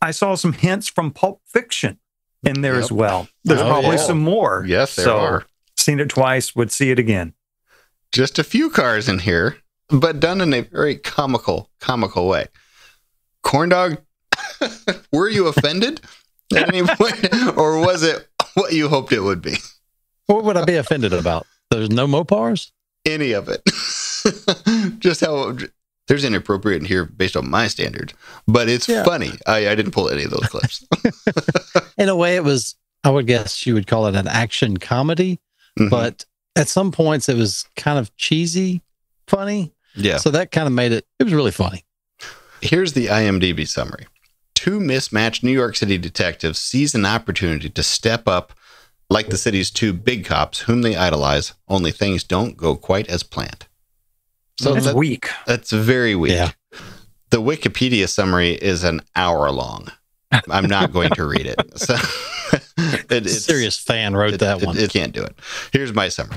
I saw some hints from Pulp Fiction in there Yep. as well. There's Oh, probably yeah. some more. Yes, there so, are. Seen it twice, would see it again. Just a few cars in here, but done in a very comical, comical way. Corn dog, were you offended at any point, or was it what you hoped it would be? What would I be offended about? There's no Mopars? Any of it? Just how there's inappropriate in here based on my standards, but it's Yeah. funny. I, I didn't pull any of those clips. In a way, it was, I would guess you would call it an action comedy, Mhm. but at some points it was kind of cheesy, funny. Yeah. So that kind of made it, it was really funny. Here's the IMDb summary. Two mismatched New York City detectives seize an opportunity to step up like the city's two big cops whom they idolize, only things don't go quite as planned. So That's that- weak. That's very weak. Yeah. The Wikipedia summary is an hour long. I'm not going to read it. So it, it's Serious fan wrote it- that it- one. It, can't do it. Here's my summary.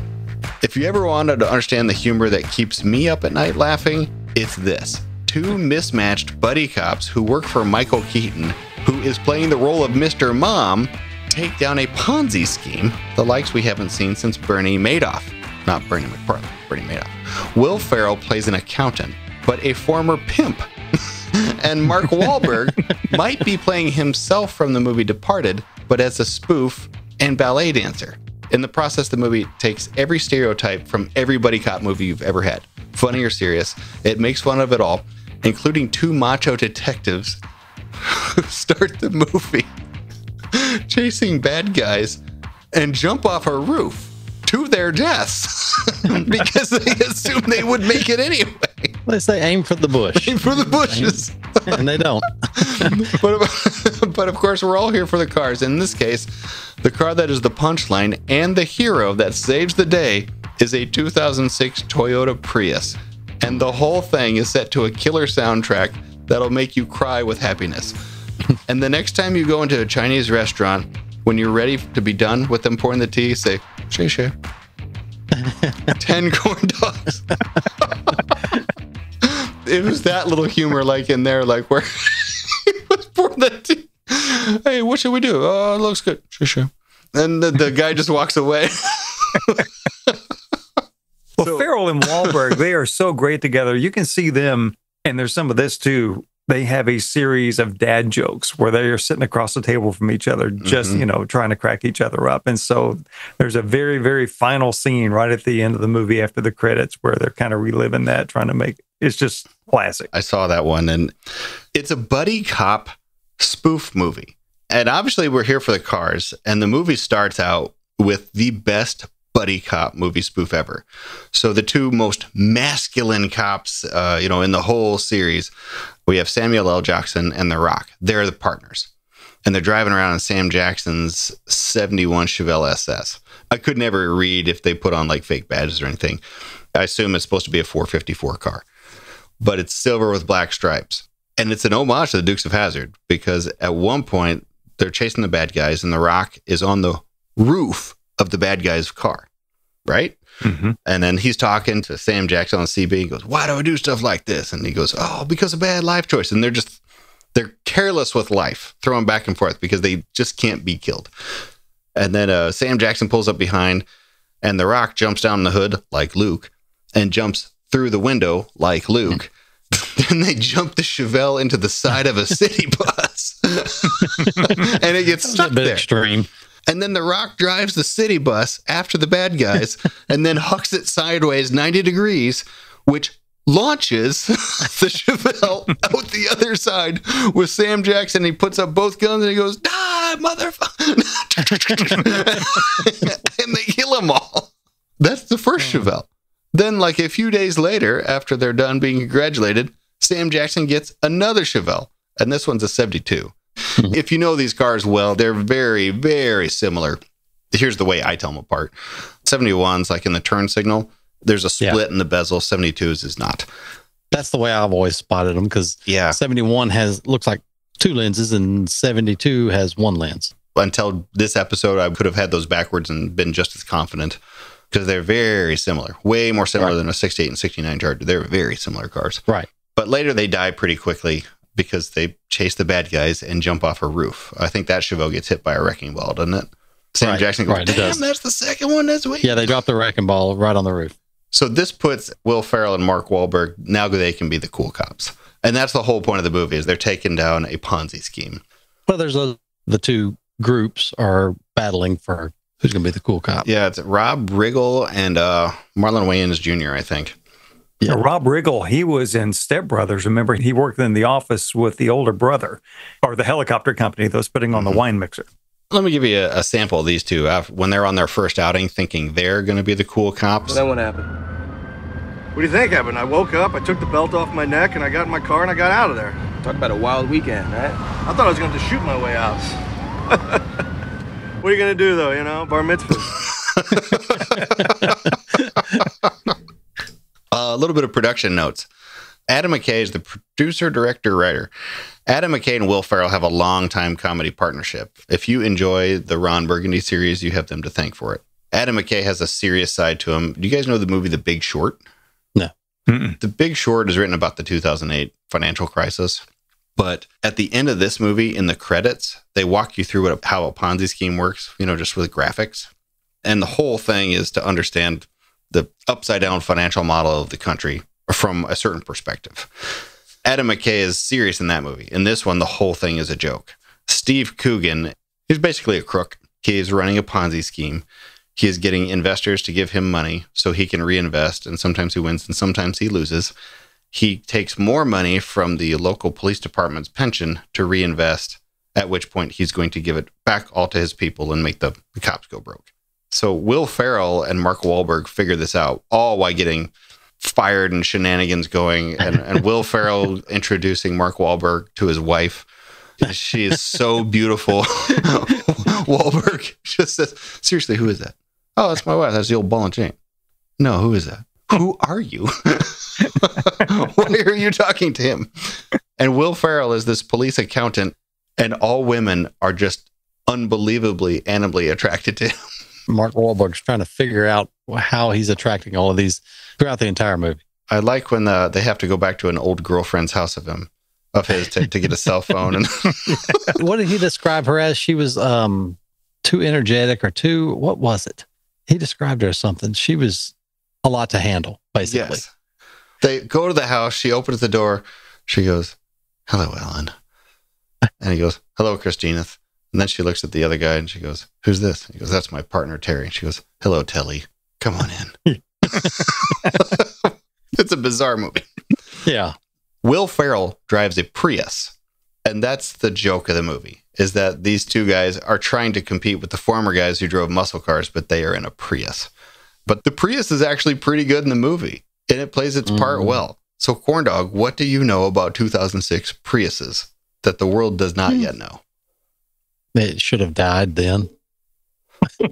If you ever wanted to understand the humor that keeps me up at night laughing, it's this. Two mismatched buddy cops who work for Michael Keaton, who is playing the role of Mr. Mom, take down a Ponzi scheme, the likes we haven't seen since Bernie Madoff. Not Bernie McFarlane, Bernie Madoff. Will Ferrell plays an accountant, but a former pimp. and Mark Wahlberg might be playing himself from the movie Departed, but as a spoof and ballet dancer. In the process, the movie takes every stereotype from every buddy cop movie you've ever had, funny or serious. It makes fun of it all, including two macho detectives who start the movie chasing bad guys and jump off a roof to their deaths because they assume they would make it anyway. They say aim for the bush, Aim For the bushes. and they don't. but, but of course, we're all here for the cars. In this case, the car that is the punchline and the hero that saves the day is a 2006 Toyota Prius. And the whole thing is set to a killer soundtrack that'll make you cry with happiness. and the next time you go into a Chinese restaurant, when you're ready to be done with them pouring the tea, say, Shay Shay. 10 corn dogs. It was that little humor, like in there, like where he was pouring the tea. Hey, what should we do? Oh, it looks good. Sure, sure. And the, the guy just walks away. Well, Ferrell and Wahlberg, they are so great together. You can see them, and there's some of this too. They have a series of dad jokes where they are sitting across the table from each other, just Mhm. you know, trying to crack each other up. And so there's a very, very final scene right at the end of the movie after the credits where they're kind of reliving that, trying to make it's just classic. I saw that one, and it's a buddy cop spoof movie. And obviously, we're here for the cars, and the movie starts out with the best buddy cop movie spoof ever. So the two most masculine cops, uh, you know, in the whole series, we have Samuel L. Jackson and The Rock. They're the partners, and they're driving around in Sam Jackson's '71 Chevelle SS. I could never read if they put on like fake badges or anything. I assume it's supposed to be a 454 car but it's silver with black stripes. And it's an homage to the Dukes of Hazzard because at one point they're chasing the bad guys and The Rock is on the roof of the bad guy's car, right? And then he's talking to Sam Jackson on CB. He goes, Why do I do stuff like this? And he goes, Oh, because of bad life choice. And they're just, they're careless with life, throwing back and forth because they just can't be killed. And then uh, Sam Jackson pulls up behind, and The Rock jumps down the hood like Luke and jumps through the window like Luke. then they jump the Chevelle into the side of a city bus, and it gets stuck there. extreme. And then The Rock drives the city bus after the bad guys, and then hucks it sideways 90 degrees, which launches the Chevelle out the other side with Sam Jackson. He puts up both guns and he goes, "Die, motherfucker!" and they kill them all. That's the first Chevelle. Then, like a few days later, after they're done being congratulated, Sam Jackson gets another Chevelle, and this one's a 72. if you know these cars well, they're very, very similar. Here's the way I tell them apart 71's like in the turn signal, there's a split in the bezel, 72's is not. That's the way I've always spotted them because yeah, 71 has looks like two lenses and 72 has one lens. Until this episode, I could have had those backwards and been just as confident because they're very similar, way more similar than a 68 and 69 Charger. They're very similar cars. Right. But later they die pretty quickly because they chase the bad guys and jump off a roof. I think that Chevelle gets hit by a wrecking ball, doesn't it? Sam Right, Jackson goes, right, damn, that's the second one this week. Yeah, they dropped the wrecking ball right on the roof. So this puts Will Ferrell and Mark Wahlberg, now they can be the cool cops. And that's the whole point of the movie is they're taking down a Ponzi scheme. Well, there's a, the two groups are battling for who's going to be the cool cop. Yeah, it's Rob Riggle and uh, Marlon Wayans Jr., I think. Yeah. Rob Riggle, he was in Step Brothers. Remember, he worked in the office with the older brother or the helicopter company that was putting on the wine mixer. Let me give you a, a sample of these two. Uh, when they're on their first outing, thinking they're going to be the cool cops. Then what happened? What do you think happened? I woke up, I took the belt off my neck, and I got in my car and I got out of there. Talk about a wild weekend, right? I thought I was going to shoot my way out. what are you going to do, though? You know, bar mitzvah. a little bit of production notes. Adam McKay is the producer, director, writer. Adam McKay and Will Ferrell have a long time comedy partnership. If you enjoy the Ron Burgundy series, you have them to thank for it. Adam McKay has a serious side to him. Do you guys know the movie The Big Short? No. The Big Short is written about the 2008 financial crisis. But at the end of this movie, in the credits, they walk you through what, how a Ponzi scheme works, you know, just with graphics. And the whole thing is to understand the upside down financial model of the country from a certain perspective. Adam McKay is serious in that movie. In this one, the whole thing is a joke. Steve Coogan is basically a crook. He is running a Ponzi scheme. He is getting investors to give him money so he can reinvest. And sometimes he wins and sometimes he loses. He takes more money from the local police department's pension to reinvest, at which point he's going to give it back all to his people and make the, the cops go broke. So Will Ferrell and Mark Wahlberg figure this out, all while getting fired and shenanigans going, and, and Will Ferrell introducing Mark Wahlberg to his wife. She is so beautiful. Wahlberg just says, "Seriously, who is that? Oh, that's my wife. That's the old ball and chain. No, who is that? Who are you? Why are you talking to him?" And Will Ferrell is this police accountant, and all women are just unbelievably, animally attracted to him. Mark Wahlberg's trying to figure out how he's attracting all of these throughout the entire movie. I like when the, they have to go back to an old girlfriend's house of him, of his, to, to get a cell phone. And what did he describe her as? She was um too energetic or too what was it? He described her as something. She was a lot to handle, basically. Yes. They go to the house. She opens the door. She goes, "Hello, Ellen," and he goes, "Hello, Christina." And then she looks at the other guy and she goes, "Who's this?" He goes, "That's my partner Terry." And she goes, "Hello, Telly. Come on in." it's a bizarre movie. Yeah. Will Ferrell drives a Prius, and that's the joke of the movie. Is that these two guys are trying to compete with the former guys who drove muscle cars, but they are in a Prius. But the Prius is actually pretty good in the movie, and it plays its part Mhm. well. So, Corn Dog, what do you know about 2006 Priuses that the world does not yet know? It should have died then.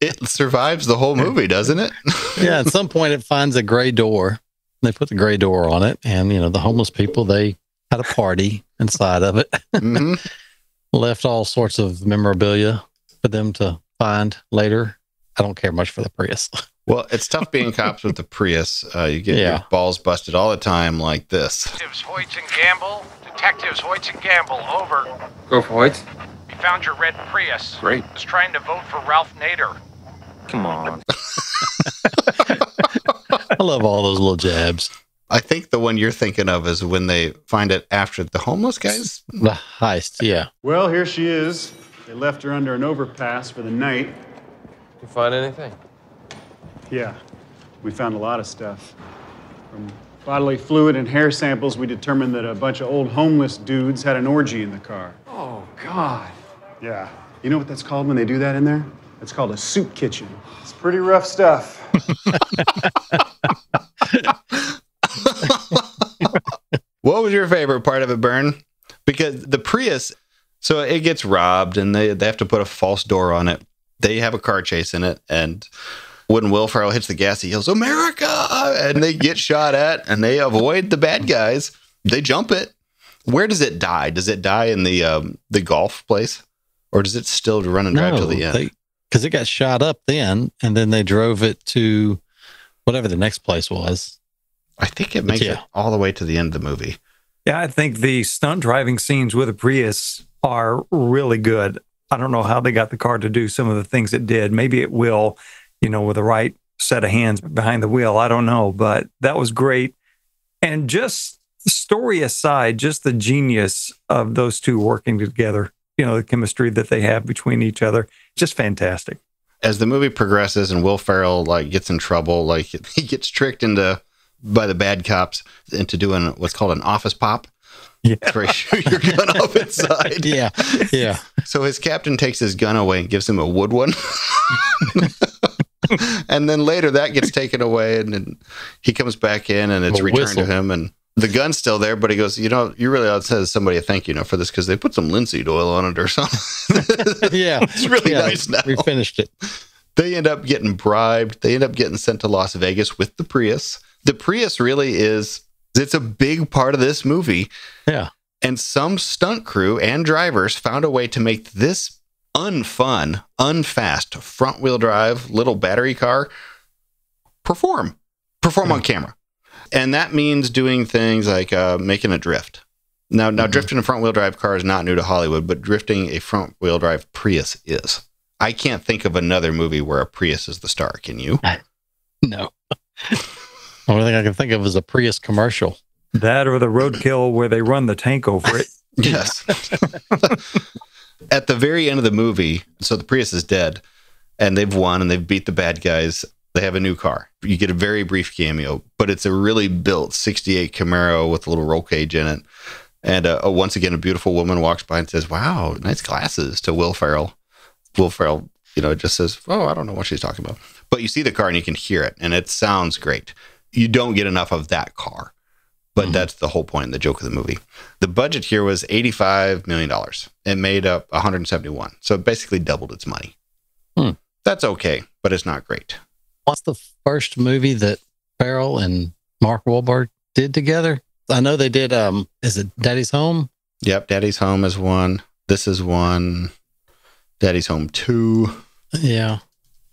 It survives the whole movie, doesn't it? yeah, at some point it finds a gray door. They put the gray door on it, and you know the homeless people they had a party inside of it. hmm Left all sorts of memorabilia for them to find later. I don't care much for the Prius. Well, it's tough being cops with the Prius. Uh, you get Yeah. your balls busted all the time, like this. Detectives Hoyt and Gamble. Detectives Hoyt and Gamble, over. Go for Hoyt. We found your red Prius. Great. Was trying to vote for Ralph Nader. Come on. I love all those little jabs. I think the one you're thinking of is when they find it after the homeless guys. The heist, yeah. Well, here she is. They left her under an overpass for the night. Did You find anything? Yeah, we found a lot of stuff. From bodily fluid and hair samples, we determined that a bunch of old homeless dudes had an orgy in the car. Oh, God. Yeah. You know what that's called when they do that in there? It's called a soup kitchen. It's pretty rough stuff. What was your favorite part of it, Bern? Because the Prius, so it gets robbed and they, they have to put a false door on it. They have a car chase in it. And when Will Ferrell hits the gas, he yells, America! And they get shot at and they avoid the bad guys. They jump it. Where does it die? Does it die in the um, the golf place? Or does it still run and drive till the end? because it got shot up then, and then they drove it to whatever the next place was. I think it makes Yeah. it all the way to the end of the movie. Yeah, I think the stunt driving scenes with a Prius are really good. I don't know how they got the car to do some of the things it did. Maybe it will, you know, with the right set of hands behind the wheel. I don't know, but that was great. And just story aside, just the genius of those two working together, you know, the chemistry that they have between each other, just fantastic. as the movie progresses and Will Ferrell like gets in trouble, like he gets tricked into by the bad cops into doing what's called an office pop. Yeah. Where you shoot your gun off inside. Yeah, yeah. So his captain takes his gun away and gives him a wood one. and then later that gets taken away and then he comes back in and it's returned whistle. to him and the gun's still there, but he goes, you know, you really ought to send somebody a thank you note for this because they put some linseed oil on it or something. yeah, it's really yeah, nice now. We finished it. They end up getting bribed. They end up getting sent to Las Vegas with the Prius. The Prius really is it's a big part of this movie. Yeah. And some stunt crew and drivers found a way to make this unfun, unfast front wheel drive little battery car perform, perform on camera. And that means doing things like uh, making a drift. Now, now drifting a front wheel drive car is not new to Hollywood, but drifting a front wheel drive Prius is. I can't think of another movie where a Prius is the star. Can you? No. Only thing I can think of is a Prius commercial. That or the roadkill where they run the tank over it. Yes. At the very end of the movie, so the Prius is dead, and they've won and they've beat the bad guys. They have a new car. You get a very brief cameo, but it's a really built 68 Camaro with a little roll cage in it. And uh, uh, once again, a beautiful woman walks by and says, Wow, nice glasses to Will Ferrell. Will Ferrell, you know, just says, Oh, I don't know what she's talking about. But you see the car and you can hear it, and it sounds great. You don't get enough of that car. But that's the whole point, the joke of the movie. The budget here was $85 million. It made up 171. So it basically doubled its money. Hmm. That's okay, but it's not great. What's the first movie that Ferrell and Mark Wahlberg did together? I know they did. Um, is it Daddy's Home? Yep, Daddy's Home is one. This is one. Daddy's Home 2. Yeah.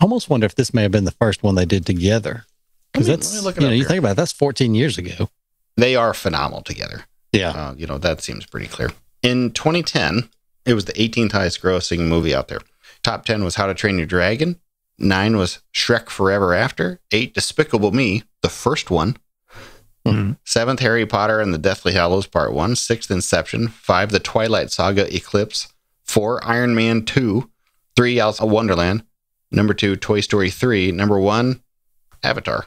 I almost wonder if this may have been the first one they did together. Because that's let me look it you know up you think about it, that's 14 years ago. They are phenomenal together. Yeah. Uh, you know, that seems pretty clear. In 2010, it was the 18th highest grossing movie out there. Top 10 was How to Train Your Dragon. Nine was Shrek Forever After. Eight, Despicable Me, the first one. Seventh, Harry Potter and the Deathly Hallows Part 1. Sixth, Inception. Five, The Twilight Saga Eclipse. Four, Iron Man 2. Three, Alice in Wonderland. Number two, Toy Story 3. Number one, Avatar.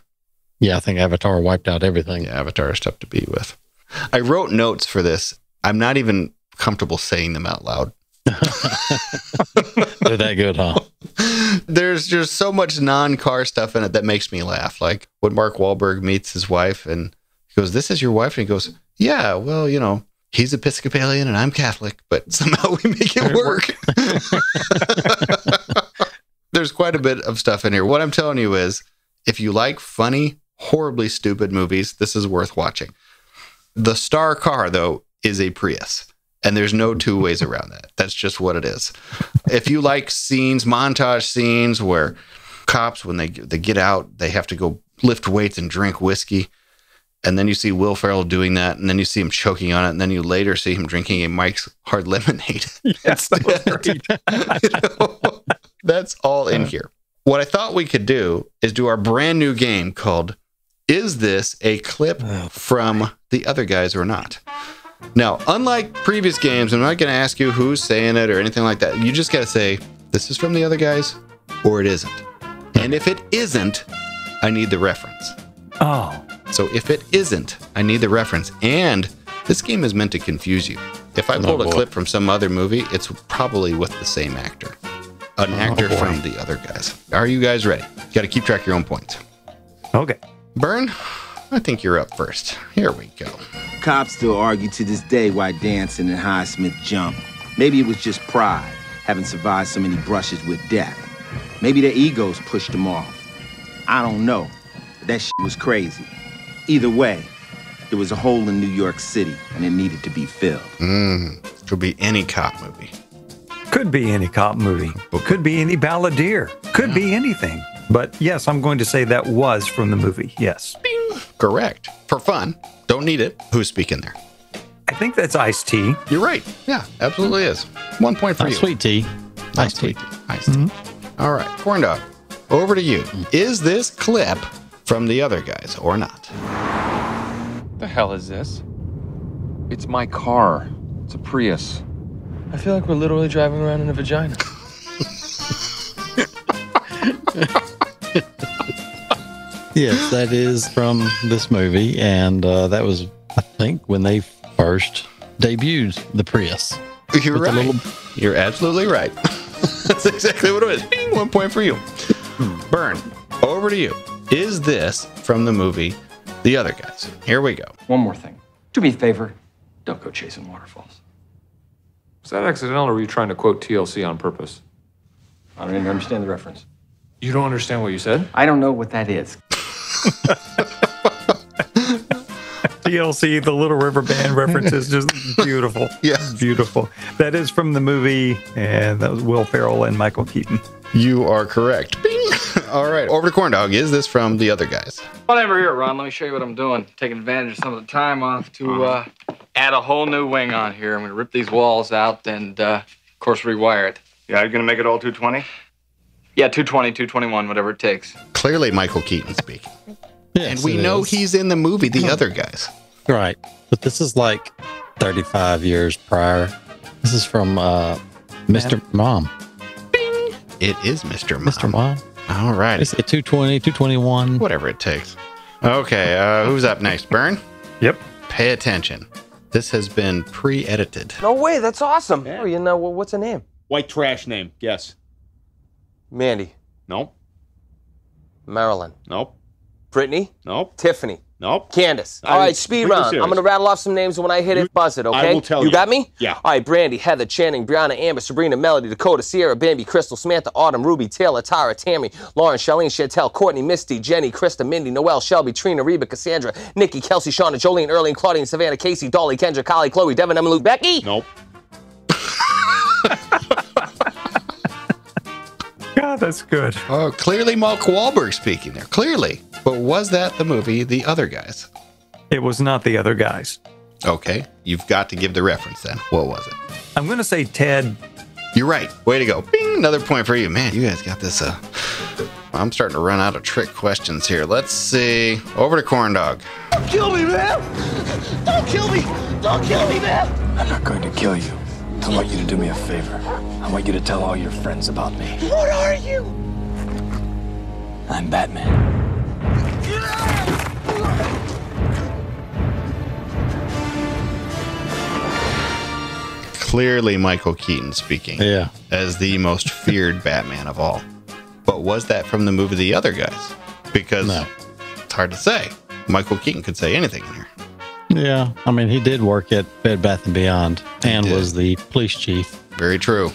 Yeah, I think Avatar wiped out everything. Yeah, Avatar is tough to be with. I wrote notes for this. I'm not even comfortable saying them out loud. They're that good, huh? There's just so much non-car stuff in it that makes me laugh. Like when Mark Wahlberg meets his wife and he goes, "This is your wife," and he goes, "Yeah, well, you know." He's Episcopalian and I'm Catholic, but somehow we make it work. There's quite a bit of stuff in here. What I'm telling you is if you like funny, horribly stupid movies, this is worth watching. The star car, though, is a Prius. And there's no two ways around that. That's just what it is. If you like scenes, montage scenes where cops, when they they get out, they have to go lift weights and drink whiskey, and then you see Will Ferrell doing that, and then you see him choking on it, and then you later see him drinking a Mike's Hard Lemonade. Yes, that was great. That's all in here. What I thought we could do is do our brand new game called Is This a Clip oh, from the Other Guys or Not? Now, unlike previous games, I'm not going to ask you who's saying it or anything like that. You just got to say, This is from the other guys or it isn't. And if it isn't, I need the reference. Oh, So if it isn't, I need the reference. And this game is meant to confuse you. If I oh, pulled a clip from some other movie, it's probably with the same actor. An oh, actor boy. from the other guys. Are you guys ready? You got to keep track of your own points. okay. Bern, I think you're up first. Here we go. Cops still argue to this day why Danson and Highsmith jumped. Maybe it was just pride, having survived so many brushes with death. Maybe their egos pushed them off. I don't know. That shit was crazy. Either way, there was a hole in New York City and it needed to be filled. Mm, could be any cop movie. Could be any cop movie. But Could be any balladeer. Could be anything. But yes, I'm going to say that was from the movie. Yes. Correct. For fun. Don't need it. Who's speaking there? I think that's Ice T. You're right. Yeah, absolutely is. One point for Not you. sweet tea. Nice tea. Nice tea. Mm-hmm. All right, corn dog. Over to you. Mm-hmm. Is this clip from the other guys or not? The hell is this? It's my car. It's a Prius. I feel like we're literally driving around in a vagina. Yes, that is from this movie, and uh, that was, I think, when they first debuted the Prius. You're right. little- You're absolutely right. That's exactly what it is. Bing, one point for you. Bern. Over to you. Is this from the movie The Other Guys? Here we go. One more thing. Do me a favor. Don't go chasing waterfalls. Was that accidental or were you trying to quote TLC on purpose? I don't even understand the reference. You don't understand what you said? I don't know what that is. TLC, the Little River Band reference is just beautiful. Yeah. Beautiful. That is from the movie, and that was Will Ferrell and Michael Keaton. You are correct. Bing. All right, over to corn dog. Is this from The Other Guys? Whatever here, Ron. Let me show you what I'm doing. Taking advantage of some of the time off to uh, add a whole new wing on here. I'm gonna rip these walls out and, uh, of course, rewire it. Yeah, you're gonna make it all 220? Yeah, 220, 221, whatever it takes. Clearly, Michael Keaton speaking. Yes, and we know is. he's in the movie The Other Guys. Right. But this is like 35 years prior. This is from uh, Mr. Mom. Bing. It is Mr. Mom. Mr. Mom. All right. It's at 220, 221. Whatever it takes. Okay, uh, who's up next? Bern? Yep. Pay attention. This has been pre edited. No way, that's awesome. Oh, you know, what's her name? White trash name. Guess. Mandy. Nope. Marilyn. Nope. Brittany. Nope. Tiffany. Nope. Candace. All right, speed round. serious. I'm going to rattle off some names, and when I hit it, buzz it, okay? I will tell You you. got me? Yeah. All right, Brandy, Heather, Channing, Brianna, Amber, Sabrina, Melody, Dakota, Sierra, Bambi, Crystal, Samantha, Autumn, Ruby, Taylor, Tara, Tammy, Lauren, Charlene, Chantel, Courtney, Misty, Jenny, Krista, Mindy, Noelle, Shelby, Trina, Reba, Cassandra, Nikki, Kelsey, Shauna, Jolene, Erling, Claudine, Savannah, Casey, Dolly, Kendra, Kylie, Chloe, Devin, Emily, Becky. Nope. God, that's good. Oh, clearly Mark Wahlberg speaking there. Clearly. But was that the movie The Other Guys? It was not the other guys. Okay. You've got to give the reference then. What was it? I'm going to say Ted. You're right. Way to go. Bing! Another point for you. Man, you guys got this. Uh, I'm starting to run out of trick questions here. Let's see. Over to Corn Dog. Don't kill me, man! Don't kill me! Don't kill me, man! I'm not going to kill you. I want you to do me a favor. I want you to tell all your friends about me. What are you? I'm Batman. Clearly Michael Keaton speaking. Yeah. As the most feared Batman of all. But was that from the movie The Other Guys? Because it's hard to say. Michael Keaton could say anything in here. Yeah. I mean, he did work at Bed Bath and Beyond and was the police chief. Very true.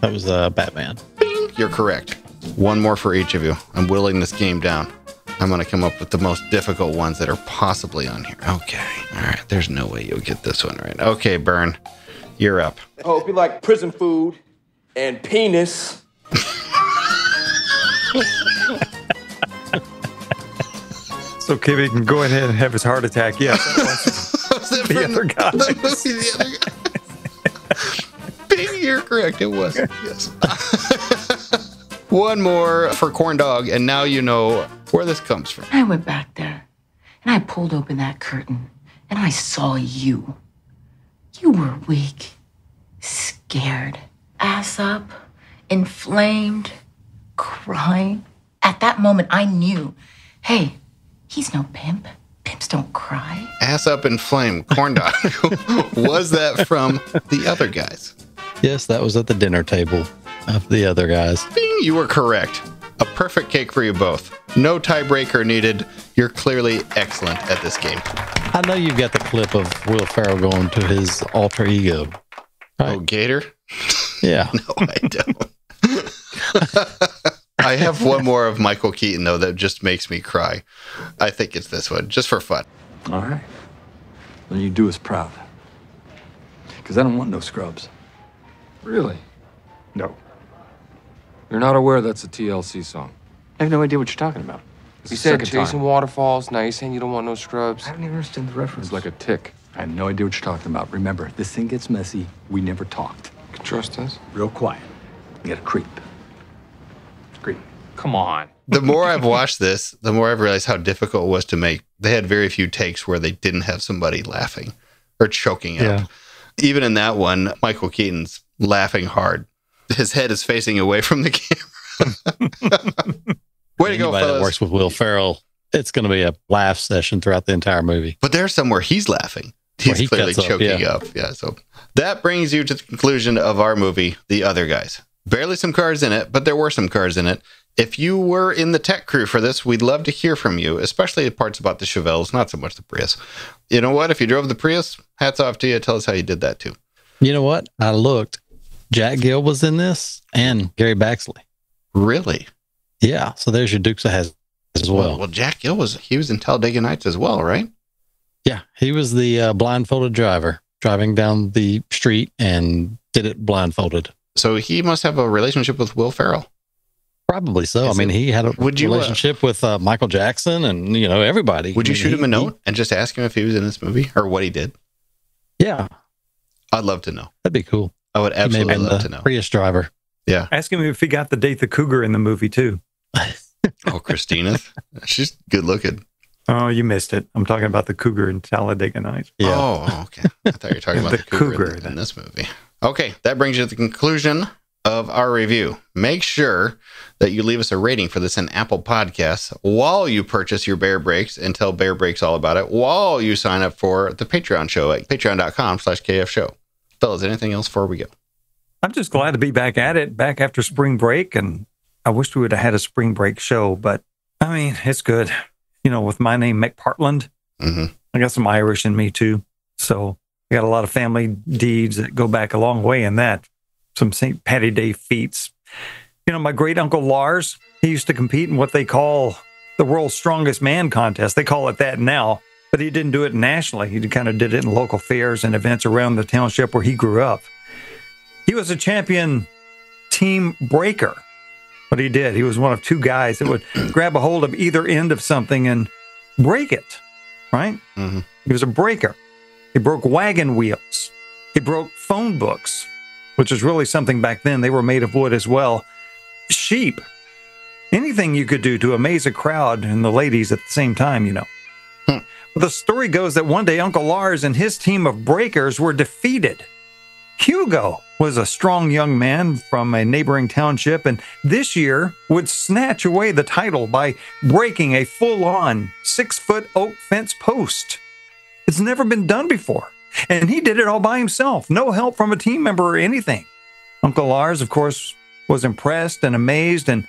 That was uh, Batman. You're correct. One more for each of you. I'm whittling this game down. I'm going to come up with the most difficult ones that are possibly on here. Okay. All right. There's no way you'll get this one right. Okay, Bern. You're up. I hope you like prison food and penis. So Kibbe can go ahead and have his heart attack. Yes. the other guys. The movie The Other Guys. Bing, you're correct. It was. Yes. One more for Corn Dog, and now you know where this comes from. I went back there and I pulled open that curtain and I saw you. You were weak, scared, ass up, inflamed, crying. At that moment, I knew hey, he's no pimp. Pimps don't cry. Ass up in flame, Corn Dog. was that from the other guys? Yes, that was at the dinner table of the other guys. Bing, you were correct. A perfect cake for you both. No tiebreaker needed. You're clearly excellent at this game. I know you've got the clip of Will Ferrell going to his alter ego. Oh, Gator? Yeah. no, I don't. I have one more of Michael Keaton, though, that just makes me cry. I think it's this one, just for fun. All right. Then you do us proud. Because I don't want no scrubs. Really? No. You're not aware that's a TLC song. I have no idea what you're talking about. It's You said chasing time. waterfalls. Now you're saying you don't want no scrubs. I don't even understand the reference. It's like a tick. I have no idea what you're talking about. Remember, this thing gets messy. We never talked. You can trust us. Real quiet. You gotta creep. Creep. Come on. The more I've watched this, the more I've realized how difficult it was to make. They had very few takes where they didn't have somebody laughing or choking up. Yeah. Even in that one, Michael Keaton's laughing hard. His head is facing away from the camera. Way to go, Anybody that works with Will Ferrell, it's going to be a laugh session throughout the entire movie. But there's somewhere he's laughing. He's he clearly cuts up, choking yeah. up. Yeah. So that brings you to the conclusion of our movie, The Other Guys. Barely some cars in it, but there were some cars in it. If you were in the tech crew for this, we'd love to hear from you, especially the parts about the Chevelles, not so much the Prius. You know what? If you drove the Prius, hats off to you. Tell us how you did that too. You know what? I looked. Jack Gill was in this and Gary Baxley. Really? Yeah. So there's your Dukes of Hazzard as well. Well, Jack Gill was he was in Talladega Nights as well, right? Yeah. He was the uh, blindfolded driver driving down the street and did it blindfolded. So he must have a relationship with Will Ferrell. Probably so. Is I mean, it- he had a Would you, uh, relationship with uh, Michael Jackson and, you know, everybody. Would you I mean, shoot he- him a note and just ask him if he was in this movie or what he did? yeah. I'd love to know. That'd be cool. I would He may have absolutely love to know. Prius driver. Yeah. Ask him if he got the date the cougar in the movie too. Oh, Christina. She's good looking. Oh, you missed it. I'm talking about the cougar in Talladega Nights. Oh, okay. I thought you were talking about the, The cougar, cougar, in, in this movie. Okay, that brings you to the conclusion of our review. Make sure that you leave us a rating for this in Apple Podcasts while you purchase your Baer Brakes and tell Baer Brakes all about it while you sign up for the Patreon show at patreon.com slash KF show. Fellas, anything else before we go? I'm just glad to be back at it, back after spring break. And I wish we would have had a spring break show, but I mean, it's good. you know, with my name, McPartland. Mm-hmm. I got some Irish in me too. So I got a lot of family deeds that go back a long way in that. Some St. Patty Day feats. You know, my great uncle Lars, he used to compete in what they call the world's strongest man contest. They call it that now, but he didn't do it nationally. He kind of did it in local fairs and events around the township where he grew up. He was a champion team breaker. What he did, he was one of two guys that would grab a hold of either end of something and break it, right? Mm-hmm. He was a breaker. He broke wagon wheels. He broke phone books, which is really something back then. They were made of wood as well. Sheep. Anything you could do to amaze a crowd and the ladies at the same time, you know. Hmm. The story goes that one day Uncle Lars and his team of breakers were defeated. Hugo was a strong young man from a neighboring township, and this year would snatch away the title by breaking a full on six foot oak fence post. It's never been done before, and he did it all by himself, no help from a team member or anything. Uncle Lars, of course, was impressed and amazed, and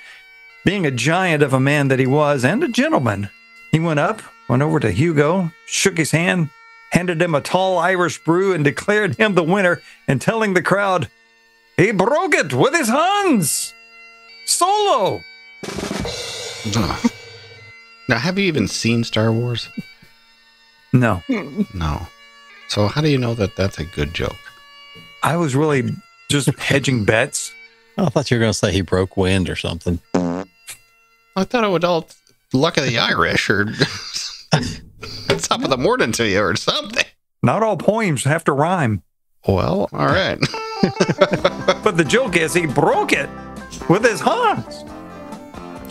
being a giant of a man that he was and a gentleman, he went up, went over to Hugo, shook his hand, handed him a tall Irish brew, and declared him the winner, and telling the crowd, he broke it with his hands! Solo! Now, have you even seen Star Wars? No. No. So, how do you know that that's a good joke? I was really just hedging bets. Oh, I thought you were going to say he broke wind or something. I thought it would all luck of the Irish or top of the morning to you or something. Not all poems have to rhyme. Well, all right. but the joke is he broke it with his hands.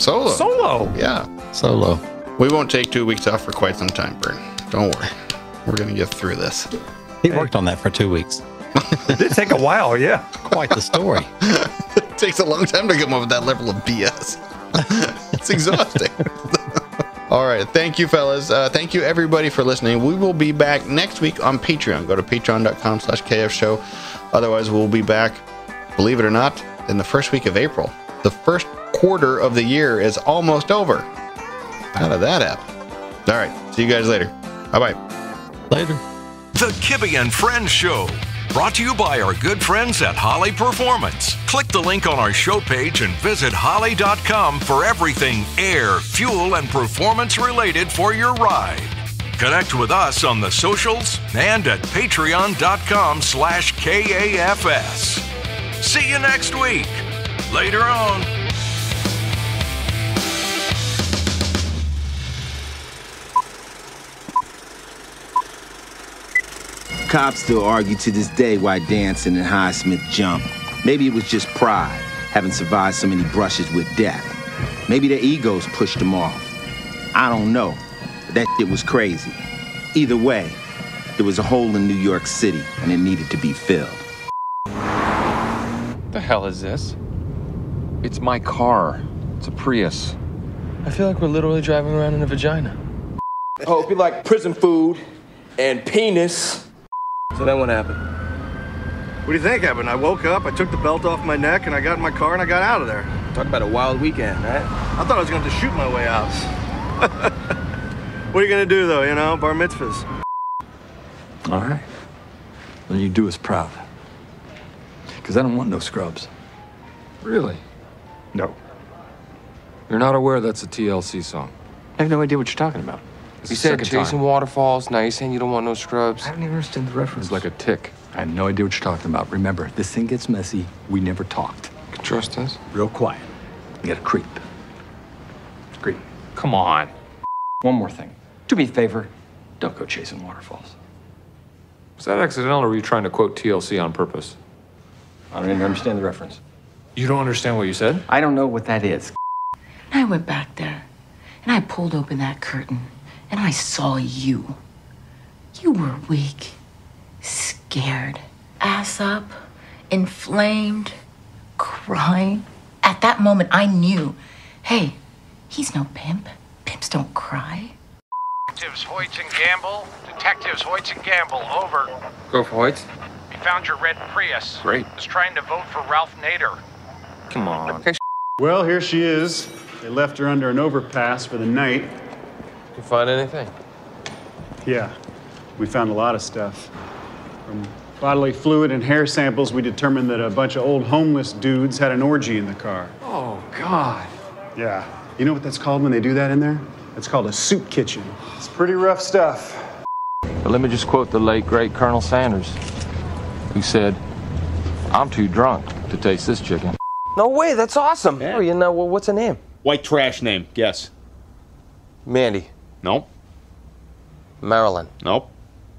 Solo. Solo. Yeah. Solo. We won't take two weeks off for quite some time, Bern. Don't worry. We're going to get through this. He worked on that for two weeks. It did take a while, yeah. Quite the story. it takes a long time to come up with that level of BS. it's exhausting. All right. Thank you, fellas. Uh, thank you, everybody, for listening. We will be back next week on Patreon. Go to patreon.com slash KF show. Otherwise, we'll be back, believe it or not, in the first week of April. The first quarter of the year is almost over. How did that happen? All right. See you guys later. Bye bye. Later. The Kibbe and Friends Show. Brought to you by our good friends at Holley Performance. Click the link on our show page and visit holley.com for everything air, fuel, and performance related for your ride. Connect with us on the socials and at patreon.com slash KAFS. See you next week. Later on. Cops still argue to this day why Danson and Highsmith jumped. Maybe it was just pride, having survived so many brushes with death. Maybe their egos pushed them off. I don't know. But that shit was crazy. Either way, there was a hole in New York City and it needed to be filled. The hell is this? It's my car. It's a Prius. I feel like we're literally driving around in a vagina. I hope you like prison food and penis. So then what happened? What do you think happened? I woke up, I took the belt off my neck, and I got in my car and I got out of there. Talk about a wild weekend, right? I thought I was going to shoot my way out. what are you going to do, though, you know? Bar mitzvahs. All right. Then you do us proud. Because I don't want no scrubs. Really? No. You're not aware that's a TLC song. I have no idea what you're talking about. It's you said chasing time. waterfalls. Now you're saying you don't want no scrubs. I don't even understand the reference. It's like a tick. I have no idea what you're talking about. Remember, this thing gets messy. We never talked. You can trust us. Real quiet. You gotta creep. Creep. Come on. One more thing. Do me a favor. Don't go chasing waterfalls. Was that accidental or were you trying to quote TLC on purpose? I don't even understand the reference. You don't understand what you said? I don't know what that is. I went back there and I pulled open that curtain and I saw you. You were weak, scared, ass up, inflamed, crying. At that moment, I knew hey, he's no pimp. Pimps don't cry. Detectives Hoitz and Gamble. Detectives Hoitz and Gamble, over. Go for Hoitz. We found your red Prius. Great. Was trying to vote for Ralph Nader. Come on. Okay, Well, here she is. They left her under an overpass for the night. You find anything? Yeah, we found a lot of stuff. From bodily fluid and hair samples, we determined that a bunch of old homeless dudes had an orgy in the car. Oh, God. Yeah. You know what that's called when they do that in there? It's called a soup kitchen. It's pretty rough stuff. But let me just quote the late, great Colonel Sanders, who said, I'm too drunk to taste this chicken. No way, that's awesome. Oh, you know, well, what's her name? White trash name. Guess. Mandy. Nope. Marilyn. Nope.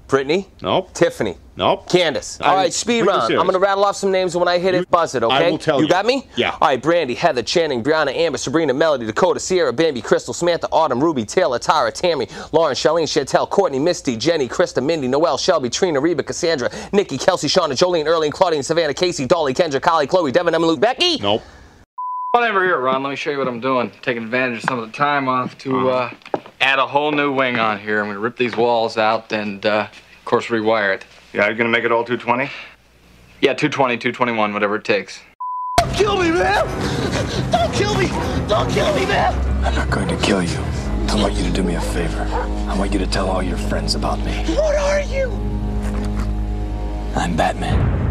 Brittany. Nope. Tiffany. Nope. Candace. I- All right, speed we round. I'm gonna rattle off some names, and when I hit it, buzz it, okay? I will tell you. You got me? Yeah. All right, Brandy, Heather, Channing, Brianna, Amber, Sabrina, Melody, Dakota, Sierra, Bambi, Crystal, Samantha, Autumn, Ruby, Taylor, Tara, Tammy, Lauren, Charlene, Chantel, Courtney, Misty, Jenny, Krista, Mindy, Noelle, Shelby, Trina, Reba, Cassandra, Nikki, Kelsey, Shauna, Jolene, Erling, Claudine, Savannah, Casey, Dolly, Kendra, Kylie, Chloe, Devin, Emma, Luke, Becky. Nope. Come on here, Ron. Let me show you what I'm doing. Taking advantage of some of the time off to uh, add a whole new wing on here. I'm gonna rip these walls out and, uh, of course, rewire it. Yeah, you're gonna make it all 220? Yeah, 220, 221, whatever it takes. Don't kill me, man! Don't kill me! Don't kill me, man! I'm not going to kill you. I want you to do me a favor. I want you to tell all your friends about me. What are you? I'm Batman.